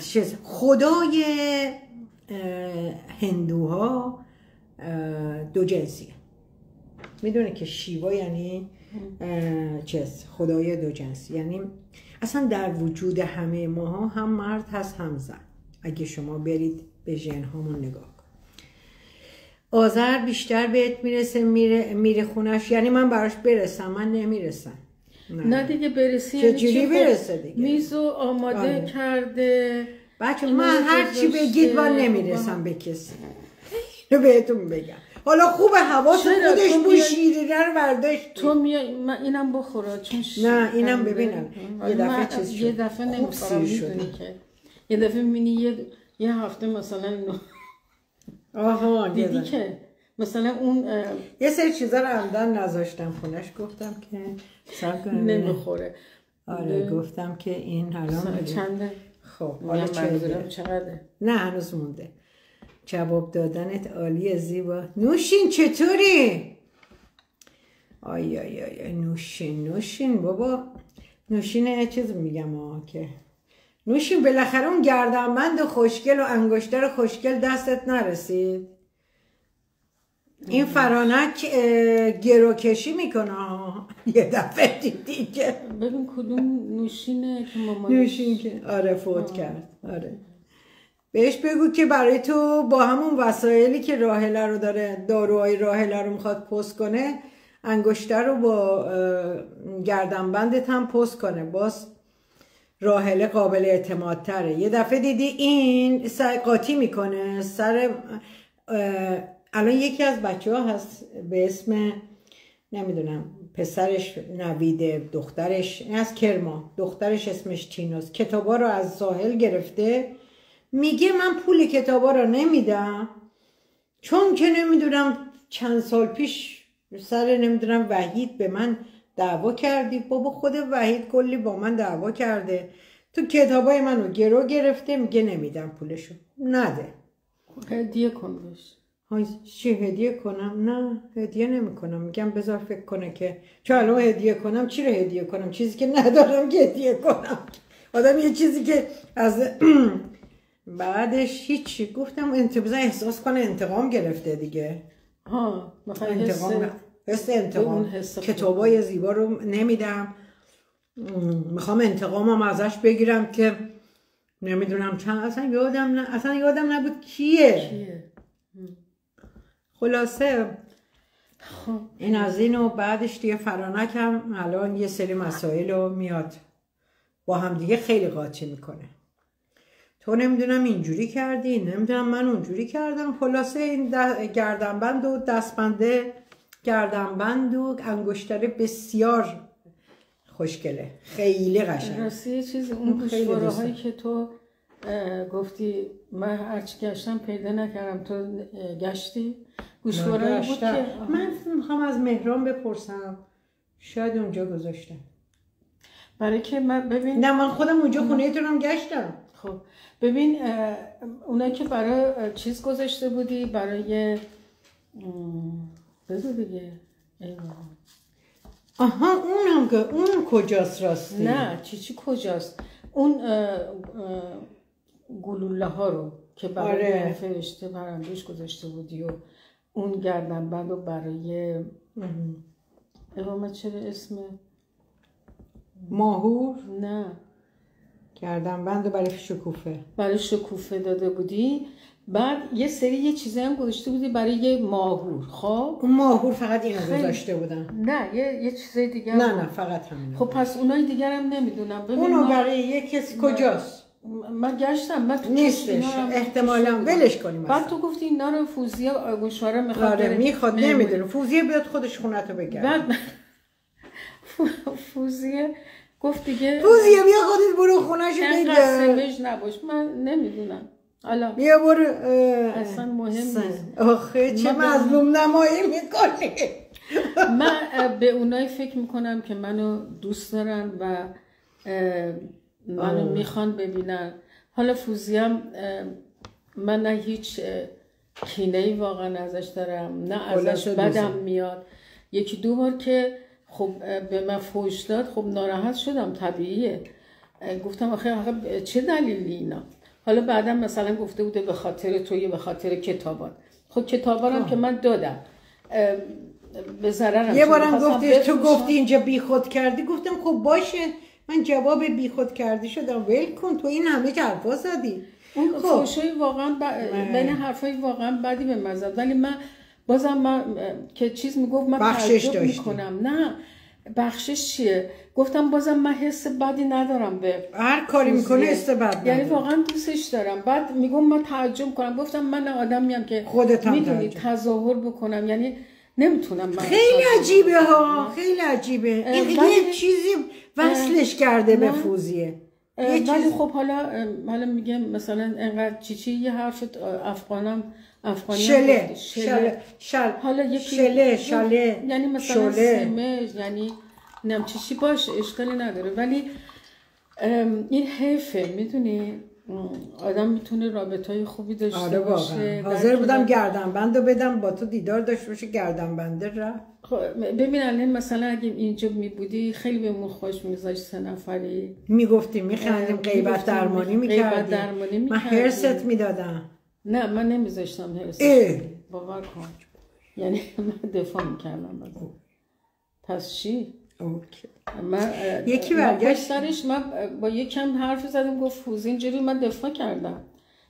چیز خدای هندوها دو جنسیه. می‌دونه که شیوا یعنی چیز خدای دو جنسی. یعنی اصلا در وجود همه ماها هم مرد هست هم زن. اگه شما برید به ژن هامون نگاه آذر بیشتر بهت می‌رسه میره میره خونش یعنی من براش برسم من نمی‌رسم نه دیگه برسی چه یعنی جوری چی؟ خب، برسه دیگه؟ میزو آماده آره. کرده بچه من هر چی. بگید من نمی‌رسم به کسی بهتون بگم حالا خوبه حواس چرا؟ خودش تو بو شیرینه رو برداشت تو میای من اینم بخورا چون نه، اینم ببینم. داره. یه دفعه چیز یه. دفعه خوب نمی‌خورم. که یه دفعه می‌بینی یه یه هفته مثلا اینو آها دیدی که مثلا اون یه سری چیزا رو عمدن نذاشتم خونش گفتم که سب کنم نمی‌خوره. آره گفتم که این الان می‌گی. چنده خب حالا چقدره؟ نه هنوز مونده. جواب دادنت عالی زیبا. نوشین چطوری؟ آی آی آی نوشین نوشین بابا. نوشین چیز میگم آه که نوشین بالاخره اون گردنبند خوشگل و انگشتر خوشگل دستت نرسید؟ این فرانک گروکشی می‌کنه. یه دفعه دیدی که. ببین کدوم نوشینه که نوشین که. آره فوت کرد. آره. بهش بگو که برای تو با همون وسایلی که راهله رو داره داروهای راهله رو می‌خواد پست کنه انگشتر رو با گردنبندت هم پست کنه. باز راهله قابل اعتماد تره. یه دفعه دیدی این سر قاطی می‌کنه سر الان یکی از بچه ها هست به اسم نمی‌دونم پسرش نویده دخترش از کرما. دخترش اسمش تینوس. کتابا رو از ساحل گرفته. میگه من پول کتابا رو نمیدم چون که نمی‌دونم چند سال پیش سر نمی‌دونم وحید به من دعوا کردی؟ بابا خود وحید کلی با من دعوا کرده. تو کتابای منو گرو گرفته میگه نمیدم پولشو. نده. هدیه کن های چی هدیه کنم؟ نه هدیه نمی کنم میگم بذار فکر کنه که چون الان هدیه کنم؟ چی رو هدیه کنم؟ چیزی که ندارم که هدیه کنم. آدم یه چیزی که از بعدش هیچی گفتم انتظار احساس کنه انتقام گرفته دیگه. ها انتقام. حس انتقام. کتابای زیبا رو نمیدم. می‌خوام انتقامم ازش بگیرم که نمی‌دونم چند اصلا یادم نه اصلا یادم نبود کیه. کیه؟ خلاصه خب. این از این و بعدش دیگه فرانک هم الان یه سری مسائل رو میاد. با هم دیگه خیلی قاطی می‌کنه. تو نمی‌دونم اینجوری کردی نمی‌دونم من اونجوری کردم. خلاصه این گردنبند و دستبنده گردنبند و انگشتر بسیار خوشگله. خیلی قشنگ. راستی یه چیز اون گوشواره که تو گفتی من هرچی گشتم پیدا نکردم. تو گشتی؟ گوشواره بود. که؟ من می‌خوام از مهران بپرسم. شاید اونجا گذاشتم. برای که من ببین نه من خودم اونجا خونه هم گشتم. خب. ببین اونایی که برای چیز گذاشته بودی برای بگو دیگه. آها اونم که اون کجاست راستی؟ نه چی چی کجاست؟ اون اه، اه، گلوله ها رو که برای آره. فرشته برندوش گذاشته بودی و اون گردنبند رو برای. امام چرا اسم؟ ماهور؟ نه. کردم بند برای شکوفه. برای شکوفه داده بودی. بعد یه سری یه چیزی هم گذاشته بودی برای یه ماهور خب؟ اون ماهور فقط اینو خیلی. گذاشته بودن نه یه یه چیزای دیگه هم- نه نه فقط همین خب پس اونای دیگر هم نمی‌دونم. ببین اونو من- برای یه کسی کجاست؟ من گشتم من تو نیستش. احتمالا ولش کنیم بعد. تو گفتی اینا رو فوزیه گوشواره می‌خواد آره می‌خواد. نمی‌دونه. فوزیه بیاد خودش خونت رو بگرد بعد فو- فوزیه گفت دیگه فوزیه بیا خودت برو بگرد سمج نباش. من نمی‌دونم. حالا بیا برو اصلا مهم. نیست. آخه چه مظلوم نمایی می‌کنی من به اونایی فکر می‌کنم که منو دوست دارن و منو. می‌خوان ببینن حالا فوزیم من نه هیچ کینه ای واقعا ازش دارم نه ازش خلاصه بدم. میاد یکی دو بار که خب به من فوش داد خب ناراحت شدم طبیعیه گفتم آخه چه دلیلی اینا حالا بعدا مثلا گفته بوده به خاطر توی به خاطر کتابات. خب کتابارم که من دادم. به ضررم یه. بارم گفتی تو. گفتی اینجا بیخود کردی. گفتم خب باشه. من جواب بیخود کردی شدم. ول کن. تو این همه حرفا زدی. اون خب. واقعا ب... بین حرفای واقعا بدی به من زد. ولی من بازم من که چیز می‌گفت من بخشش. می‌کنم. نه. بخشش چیه گفتم بازم من حس بدی ندارم به هر کاری می‌کنه فوزیه. استبد یعنی واقعا دوستش دارم بعد میگم من تعجب کنم گفتم من آدمیم که خودت می‌دونی. تظاهر بکنم یعنی نمی‌تونم من خیلی عجیبه. ها خیلی عجیبه این یه چیزی وصلش کرده به. فوزیه ولی خب حالا حالا میگه مثلا انقدر چیچی یه حرف افغانم افغانی شله شل حالا یکی شله شله یعنی مثلا سمج یعنی نم چیشی باشه اشکالی نداره. ولی این حیفه می‌دونی؟ آدم می‌تونه رابطه های خوبی داشته آره باشه حاضر بودم گردنبند رو بدم با تو دیدار داشته باشه گردنبنده رفت. خب، ببین الان مثلا اگه اینجا می بودی خیلی بهمون خوش میذاشت سه نفری. می‌گفتیم میخندیم غیبت درمانی می‌کردیم. من. هرست می‌دادم. نه من نمیذاشتم هرس اه. باور کن. یعنی من دفاع می‌کردم. اون. پس چی؟ اوکی. من یکی من برگشت- سرش من با یکم حرف زدم گفت فوزی اینجوری من دفاع کردم.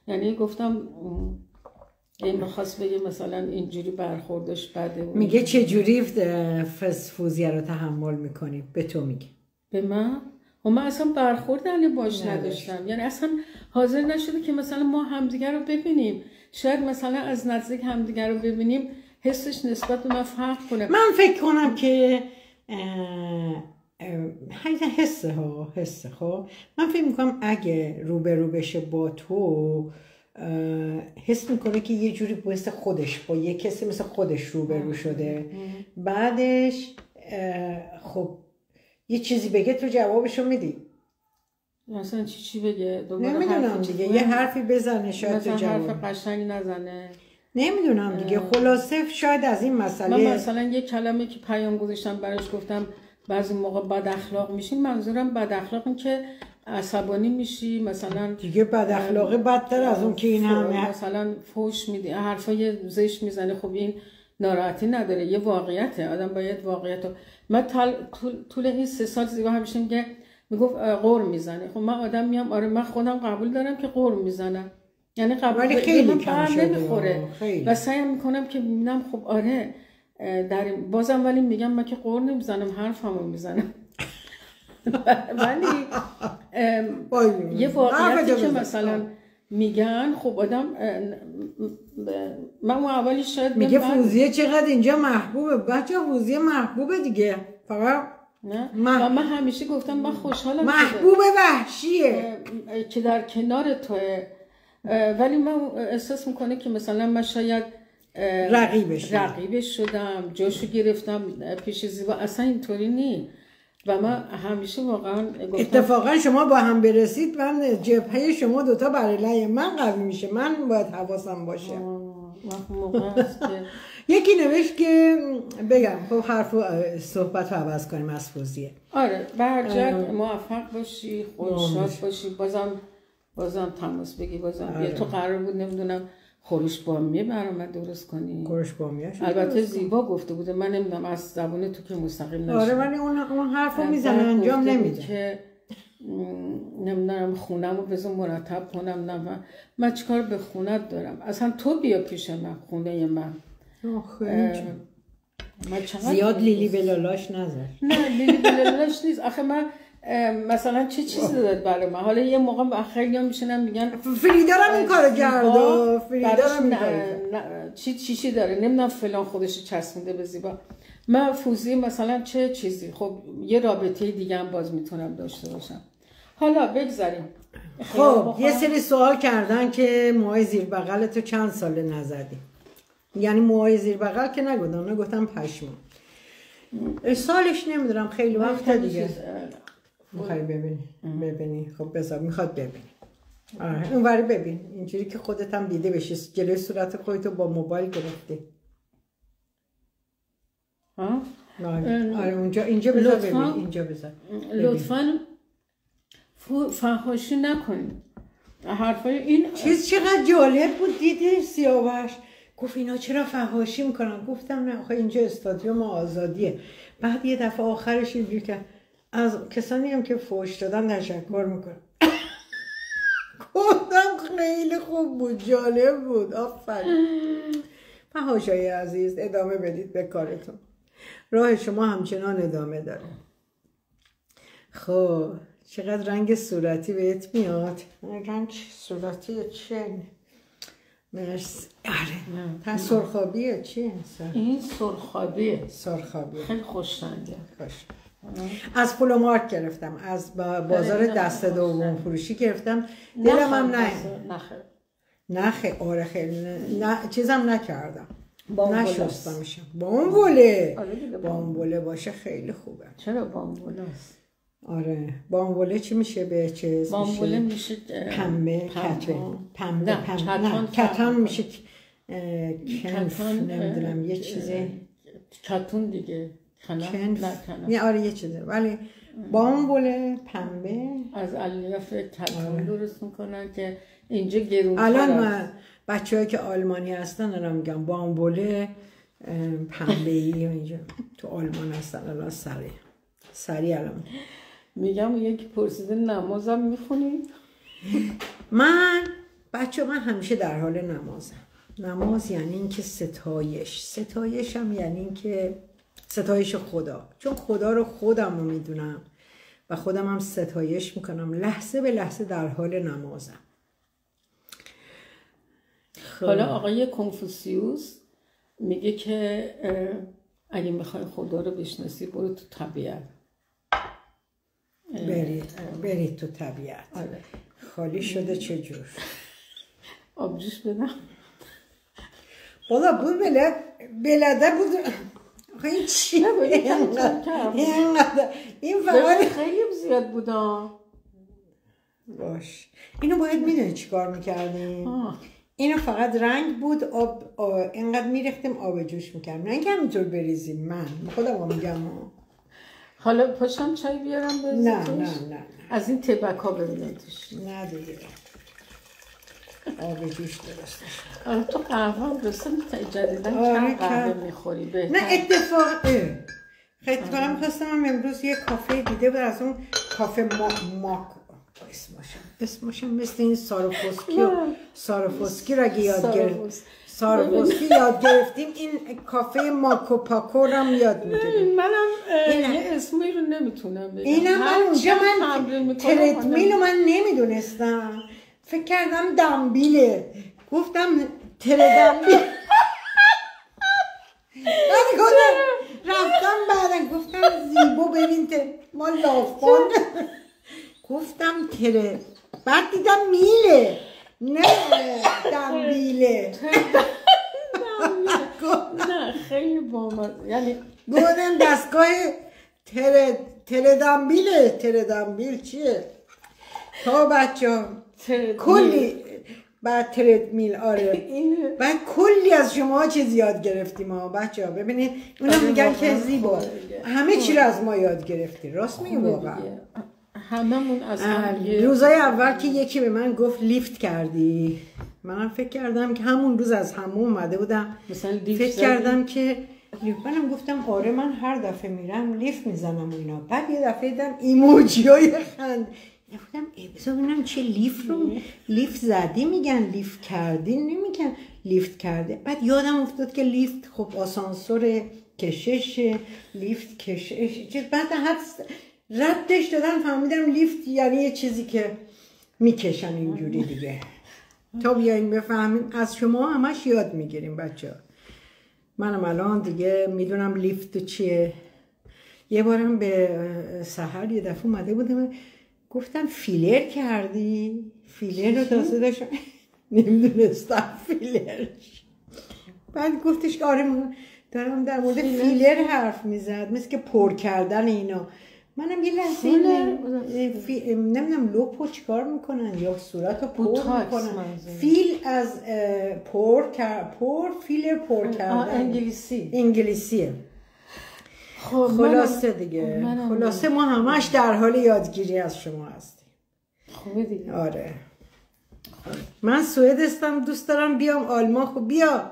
یعنی گفتم این می‌خواست بگه مثلا اینجوری برخوردش بده میگه چجوری فس فوزیه رو تحمل می‌کنی؟ به تو میگه. به من؟ و من اصلا برخورد علی باش نداشت. نداشتم. یعنی اصلا حاضر نشده که مثلا ما همدیگر رو ببینیم. شاید مثلا از نزدیک همدیگر رو ببینیم حسش نسبت به من فرق کنه. من فکر کنم که اه، حسه ها حسه خب؟ من فکر می‌کنم اگه روبرو بشه با تو حس می‌کنه که یه جوری مثل خودش با یه کسی مثل خودش روبرو شده. بعدش خب یه چیزی بگه تو جوابشو میدی. مثلا چی چی بگه؟ نمی‌دونم دیگه یه حرفی بزنه شاید تو مثلا حرف جواب. قشنگی نزنه. نمی‌دونم دیگه. خلاصه شاید از این من مسئله مثلا یه کلمه که پیام گذاشتم براش گفتم بعضی موقع بد اخلاق میشی منظورم بد اخلاق این که عصبانی میشی مثلا دیگه بد اخلاقه بدتر از اون که این همه مثلا فوش میدی حرفای زشت می‌زنه. خب این ناراحتی نداره یه واقعیته. آدم باید واقعیت رو من. طول... طول این سه سال زیبا همیشه میگه می‌گفت قور می‌زنه. خب من آدم میام آره من خودم قبول دارم که قور می‌زنم. یعنی قبول خیلی من کم نمی‌خوره. خیلی. و سعیم می‌کنم که ببینم خب آره در بازم ولی میگم من که قور نمی‌زنم حرفمو می‌زنم. ولی. یه واقعیتی که. مثلا میگن خب آدم من اون اولی شاید میگه فوزیه چقدر اینجا محبوبه. بچه فوزیه محبوبه دیگه. فقط نه؟ و من همیشه گفتم من خوشحالم محبوب وحشیه. که در کنار توه. ولی من احساس می‌کنه که مثلا من شاید رقیبش رقیبش شدم جاشو گرفتم پیش زیبا اصلا اینطوری نی. و من همیشه واقعا گفتم اتفاقا شما با هم برسید من جبهه شما دوتا برای لای من قوی میشه. من باید حواسم باشه. یکی نوشت که بگم خب حرف و صحبت رو عوض کنیم از فوزیه. آره جهت موفق باشی خوشحال باشی. بازم بازم تماس بگی بازم بیا. تو قرار بود نمی‌دونم خورش بامیه برام درست کنی؟ گرش بامیاش البته زیبا گفته بوده. من نمی‌دونم از زبون تو که مستقیم نشد. آره ولی اون اون حرف رو می‌زنه انجام نمیده. که نمی‌دونم خونم رو بذار مرتب کنم نه من من چیکار به خونت دارم؟ اصلا تو بیا پیش من خونه من. من زیاد لیلی بلالاش نذار. نه لیلی بلالش نیست. آخه من مثلا چه چیزی داد برای من؟ حالا یه موقع خیلی هم میشنم میگن فریدا هم این کارو کرد فریدا هم چی چیشی داره؟ نمی‌دونم فلان خودش چسبونده به زیبا. من فوزی مثلا چه چیزی؟ خب یه رابطه دیگه هم باز می‌تونم داشته باشم. حالا بگذاریم. خب یه سری سوال کردن که موهای زیر بغل تو چند ساله نزدی؟ یعنی موهای زیر بغل که نگفتم نگفتم پشمو سالش نمی‌دونم خیلی وقت دیگه. می‌خوای ببینی. ببینی. خب بذار می‌خواد ببینی. آره اونوری ببین. اینجوری که خودت هم دیده بشی. جلوی صورت خودتو با موبایل گرفتی. ها؟ آره. آره، اونجا اینجا بذار. ببین. اینجا بذار. لطفا فحاشی نکنید حرفای این چیز چقدر جالب بود دیدی سیاوش؟ گفت اینا چرا فهاشی می‌کنن؟ گفتم نه آخه اینجا استادیوم آزادیه. بعد یه دفعه آخرش اینجوری که از کسانی هم که فوش دادن تشکر می‌کنم. گفتم خیلی خوب بود جالب بود. آفرین. فهاشای عزیز ادامه بدید به کارتون. راه شما همچنان ادامه داره. خب چقدر رنگ صورتی بهت میاد؟ رنگ صورتی چیه مرسی. آره. تا سرخابیه چیه این سرخابیه سرخابیه خیلی خوش رنگه خوش. از پلومارک گرفتم از با- بازار دست دوم فروشی گرفتم. دلم هم نه. نخه آره خیلی. نه, چیزم نکردم. بامبول نشستمشم بامبوله بامبوله باشه خیلی خوبه. چرا بامبوله آره. بامبوله چی میشه به چیز؟ بامبوله میشه پنبه. کتان پنبه پنبه. کتان. میشه کنف نمی‌دونم یه اه، چیزه. کتون دیگه. کنف نه آره یه چیزه. ولی بامبوله پنبه. از الیاف کتون درست می‌کنن که اینجا گرون الان من بچه که آلمانی هستن الان میگم بامبوله پنبه ای اینجا. تو آلمان هستن الان سریع. سریع الان. میگم یکی پرسیده نمازم می‌خونی؟ من بچه من همیشه در حال نمازم. نماز یعنی اینکه ستایش. ستایش هم یعنی اینکه ستایش خدا. چون خدا رو خودم رو می‌دونم و خودم هم ستایش می‌کنم. لحظه به لحظه در حال نمازم. حالا آقای کنفوسیوس میگه که اگه می‌خوای خدا رو بشناسی برو تو طبیعت. برید برید تو طبیعت. آره. خالی شده چجور آبجوش بدم. والا بود بلد بلده بود. آخه این چی اینقدر. این فقط خیلی زیاد بودا باش اینو باید می‌دونی چیکار می‌کردیم. اینو فقط رنگ بود آب اینقدر میریختیم آب جوش می‌کردیم نه اینکه همینطور بریزیم من خودم میگم. حالا پاشم چای بیارم بریزی نه؟ نه نه از این تبک ها ببینم توش نه دیگه آب جوش درستش آره تو قهوه هم درسته جدیدن کم قهوه. می‌خوری نه بهتر اتفاق اه. خیلی اتفاقا می‌خواستم هم امروز یه کافه دیده بود از اون کافه ما ماک اسمشم اسمشم مثل این ساروفوسکی و نه. ساروفوسکی را اگه یاد گرفت ساروفوس. ساروفوسکی یاد گرفتیم این کافه ماکو پاکو رو هم یاد می‌گیریم منم. یه اسمی رو نمی‌تونم بگم اینم من اونجا من تردمیل رو من نمی‌دونستم فکر کردم دنبیله. گفتم تردمیل بعد گفتم رفتم بعدا گفتم زیبو ببین ما لافان گفتم تره بعد دیدم میله. نه دنبیله. نه خیلی بامزه. یعنی گفتم دستگاه تره تره دنبیله تره دنبیل چیه؟ تا بچه. کلی بعد تردمیل آره. اینه. بعد کلی از شما چه زیاد گرفتیم ها بچه ها ببینید اونم آره، میگن که واقعا زیبا دیگه. همه چی رو از ما یاد گرفتی. راست میگی واقعا. دیگه. هممون از هم روزای اول که یکی به من گفت لیفت کردی. منم فکر کردم که همون روز از همون اومده بودم. مثلا لیفت فکر؟ کردم که منم گفتم آره من هر دفعه میرم لیفت می‌زنم و اینا. بعد یه دفعه دیدم ایموجی های خند گفتم بذار ببینم چه لیفت رو لیفت زدی میگن لیفت کردی نمیگن لیفت کرده. بعد یادم افتاد که لیفت خب آسانسور کشش لیفت کشش چیز بعد حد ردش دادم فهمیدم لیفت یعنی یه چیزی که می‌کشن اینجوری دیگه. تا بیاین بفهمیم. از شما همش یاد می‌گیریم بچه منم الان دیگه می‌دونم لیفت چیه. یه بارم به سهر یه دفعه اومده بودم. گفتم فیلر کردی؟ فیلر رو تازه داشتم نمی‌دونستم فیلر. بعد گفتش که آره من دارم در مورد فیلر؟ حرف می‌زد مثل که پر کردن اینا. منم یه لحظه. نمی‌دونم لپو چیکار می‌کنن یا صورت رو پر می‌کنن. فیل از پر پر فیلر پر کردن. انگلیسی. انگلیسیه. خب خلاصه دیگه. منم- خلاصه ما همش در حال یادگیری از شما هستیم. خوبه دیگه. آره. من سوئد هستم دوست دارم بیام آلمان. خب بیا.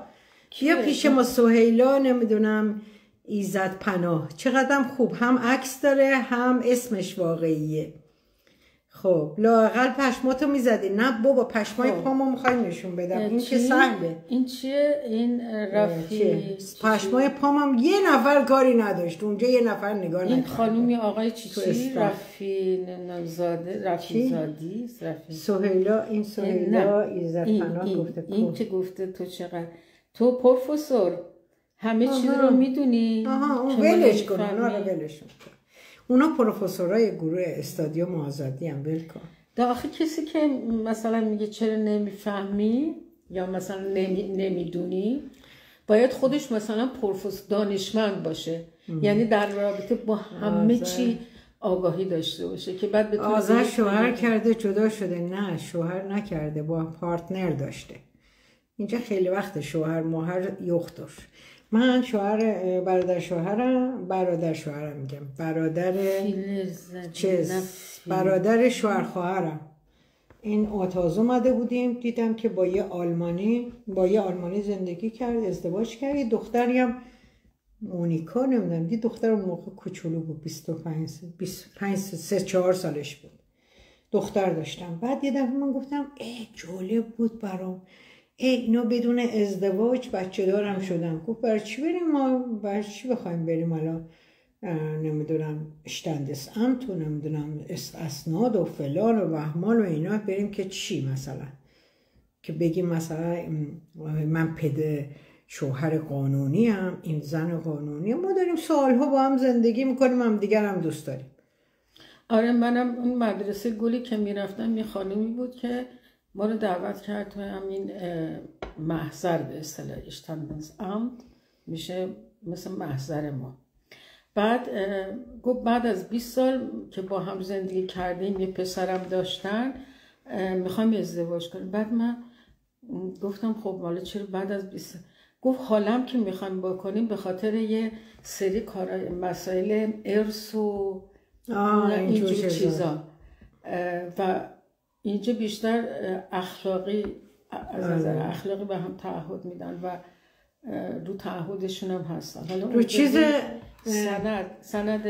بیا پیش ما سهیلا نمی‌دونم ایزد پناه. چقدرم خوب. هم عکس داره هم اسمش واقعیه. خب. لاقل پشماتو می‌زدی. نه بابا پشمای خب. پامو می‌خوای نشون بدم. این که چی؟ سهله. این چیه؟ این رفی؟ پشمای پامم یه نفر کاری نداشت. اونجا یه نفر نگاه این خانومی آقای چی؟ چی. رفی نمی‌دونم زاده رفی؟ زادی رفی سهیلا این این سهیلا این, این, گفته این کو. که گفته تو چقدر. تو پروفسور. همه چیز. رو می‌دونی. آها اون که ولش کن. اونا. رو ولش کن. اونا پروفسورای گروه استادیوم آزادی هم ول کن. در آخه کسی که مثلا میگه چرا نمی‌فهمی یا مثلا نمی, نمی‌دونی باید خودش مثلا پروفس دانشمند باشه. یعنی در رابطه با همه. چی آگاهی داشته باشه که بعد بتونه بهش شوهر. کرده جدا شده. نه شوهر نکرده. با پارتنر داشته. اینجا خیلی وقت شوهر ماهر یختش من شوهر برادر شوهرم برادر شوهرم میگم. برادر چیز. برادر شوهر خواهرم. این آتاز اومده بودیم دیدم که با یه آلمانی با یه آلمانی زندگی کرد ازدواج کرد. یه دختری هم مونیکا نمی‌دونم یه دختر اون موقع کوچولو بود 25 25 3 4 سالش بود. دختر داشتم. بعد یه دفعه من گفتم ای جالب بود برام. ای اینا بدون ازدواج بچه دارم شدم. گفت برای چی بریم ما؟ برای چی بخوایم بریم الان نمی‌دونم. اشتندس امتو نمی‌دونم. اسناد و فلان و وحمان و اینا. بریم که چی مثلا؟ که بگیم مثلا من پده شوهر قانونی هم این زن قانونی ما داریم سالها با هم زندگی می‌کنیم هم دیگر هم دوست داریم. آره منم اون مدرسه گلی که می‌رفتم یه خانمی بود که ما رو دعوت کرد تو همین محضر به اصطلاح اشتندنس امت میشه مثل محضر ما. بعد گفت بعد از 20 سال که با هم زندگی کردیم یه پسرم داشتن می‌خوام ازدواج کنیم بعد من گفتم خب حالا چرا بعد از 20 سال؟ گفت حالم که می‌خوایم بکنیم به خاطر یه سری کار مسائل ارث و اینجور چیزا. و اینجا بیشتر اخلاقی از نظر اخلاقی به هم تعهد میدن و رو تعهدشون هم هستن. حالا رو چیز سند سند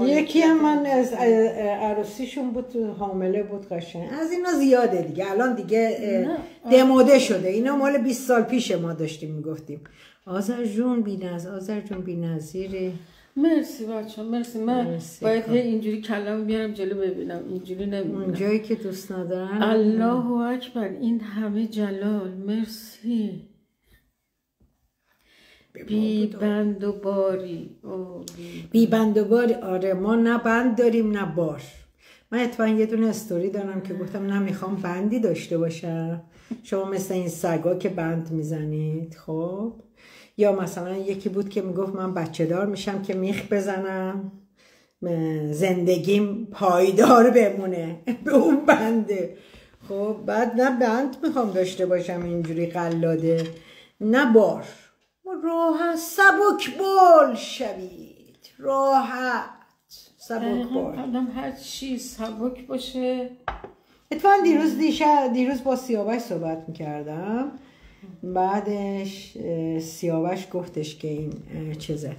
یکی هم من از عروسیشون بود حامله بود قشنگ. از اینا زیاده دیگه. الان دیگه دموده شده. اینا مال 20 سال پیش ما داشتیم می‌گفتیم. آذر جون بینز آذر جون بینظیره. مرسی بچه مرسی. من مرسی. باید یه اینجوری کلام بیارم جلو ببینم. اینجوری نمی‌بینم اون جایی که دوست ندارن. الله اکبر. این همه جلال. مرسی. بی بند و باری. بی بند و باری. آره ما نه بند داریم نه بار. من اتفاقا یه دونه استوری دارم که گفتم نه می‌خوام بندی داشته باشم. شما مثل این سگا که بند می‌زنید خب؟ یا مثلا یکی بود که می‌گفت من بچه دار میشم که میخ بزنم زندگیم پایدار بمونه به اون بنده. خب بعد نه بند می‌خوام داشته باشم اینجوری قلاده نه بار. راحت سبک بال شوید. راحت. سبک بال. آدم هر چی سبک باشه. اتفاقا دیروز دیشه دیروز با سیاوش صحبت می‌کردم. بعدش سیاوش گفتش که این چیزه.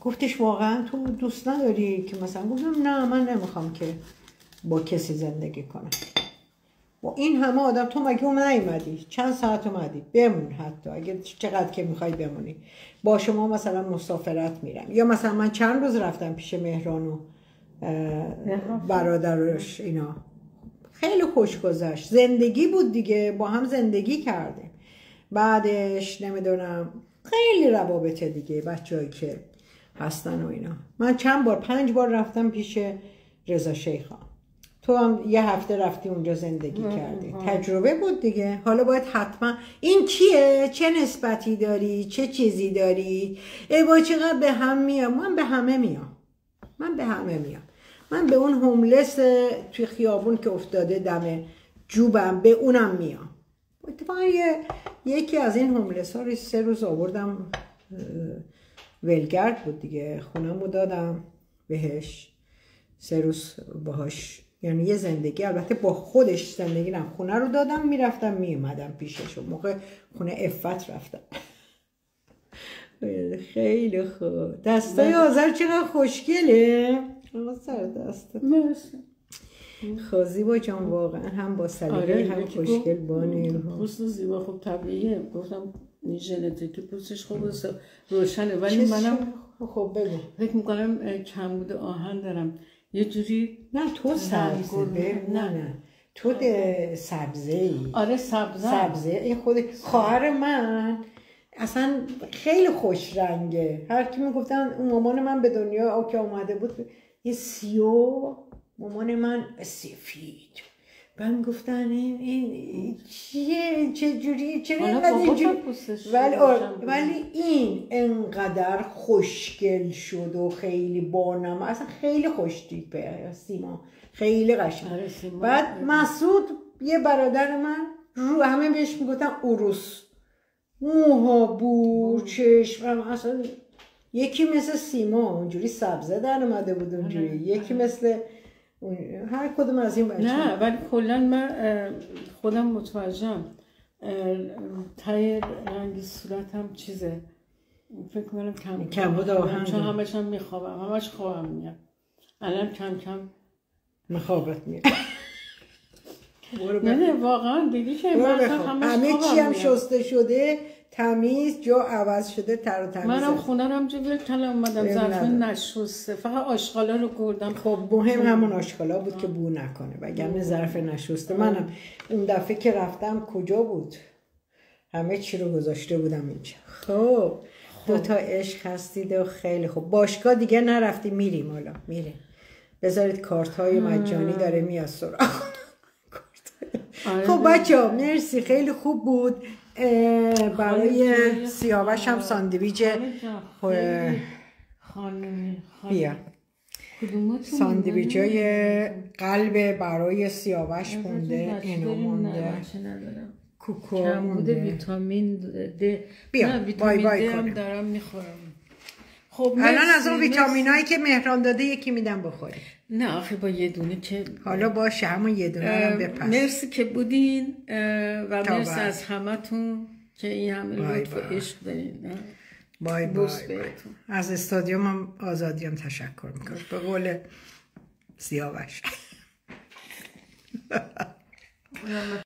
گفتش واقعا تو دوست نداری که مثلا گفتم نه من نمی‌خوام که با کسی زندگی کنم. و این همه آدم تو مگه اون نیومدی؟ چند ساعت اومدی؟ بمون حتی. اگه چقدر که می‌خوای بمونی. با شما مثلا مسافرت میرم. یا مثلا من چند روز رفتم پیش مهران و برادرش اینا. خیلی خوش گذشت. زندگی بود دیگه با هم زندگی کردیم. بعدش نمی‌دونم خیلی روابط دیگه بچههایی که هستن و اینا. من چند بار پنج بار رفتم پیش رضا شیخان. تو هم یه هفته رفتی اونجا زندگی کردی. تجربه بود دیگه. حالا باید حتما این کیه؟ چه نسبتی داری؟ چه چیزی داری؟ ای با چقدر به هم میام. من به همه میام. من به همه میام. من به اون هوملس توی خیابون که افتاده دم جوبم به اونم میام. اتفاقا یکی از این هوملس ها رو سه روز آوردم ولگرد بود دیگه. خونم دادم بهش. سه روز باهاش یعنی یه زندگی. البته با خودش زندگی نم. خونه رو دادم می‌رفتم میومدم پیشش. موقع خونه افت رفتم. خیلی خوب. دستای آذر چقدر خوشگله؟ سر دست. مرسی. خوزی با جان واقعا هم با سلیقه آره هم خوشگل بانه پوست زیبا خوب طبیعیه. گفتم این ژنتیکی پوستش خوب روشنه. ولی منم خب بگو. فکر می‌کنم کمبود آهن دارم. یه جوری نه تو سبزه. نه. نه تو سبزه ای آره سبزه سبزه. این خود خواهر من. اصلا خیلی خوش رنگه. هر کی می‌گفتن اون مامان من به دنیا که اومده بود یه سیو مامان من سفید. من گفتن این, این چیه؟ چه جوری چرا اینقدر ولی, ولی این انقدر خوشگل شد و خیلی بانم. اصلا خیلی خوش تیپه سیما. خیلی قشنگ. بعد مسعود یه برادر من رو همه بهش می‌گفتن اوروس موها بو چشم اصلا یکی مثل سیما اونجوری سبزه در اومده بود اونجوری. یکی مثل اون- هر کدوم از این بچه نه ولی کلا من خودم متوجهم. تای رنگ صورتم چیزه. فکر کنم کم کمبود آهنگه. چون همش هم میخوابم. همش خوابم میاد. الان کم کم مخابت میاد. نه واقعا دیدی که همه چی هم. شسته شده. تمیز جا عوض شده تر و تمیز منم خونه رو همجور ول کردم اومدم ظرف. نشسته. فقط آشغالا رو گردم خب مهم همون آشکالا بود که بو نکنه. وگرنه ظرف نشسته. منم اون دفعه که رفتم کجا بود؟ همه چی رو گذاشته بودم اینجا. خب. دو تا عشق هستید و خیلی خوب. باشگاه دیگه نرفتی میریم حالا. میریم. بذارید کارت های مجانی داره میاد سراغ. آره. خب بچه ها مرسی. خیلی خوب بود. برای سیاوش هم خانمی بیا. ساندویچ های قلب برای سیاوش مونده اینو مونده. کوکو مونده. ویتامین د بیا، بای بای کنه. دارم می‌خورم. خب الان از اون ویتامین هایی که مهران داده یکی میدم بخوری. نه آخه با یه دونه که حالا باشه همون یه دونه هم بپس مرسی که بودین و مرسی. از همتون که این همه لطف و بای. عشق دارین بای بای, بای. از استادیوم هم آزادی هم تشکر می‌کنم به قول سیاوش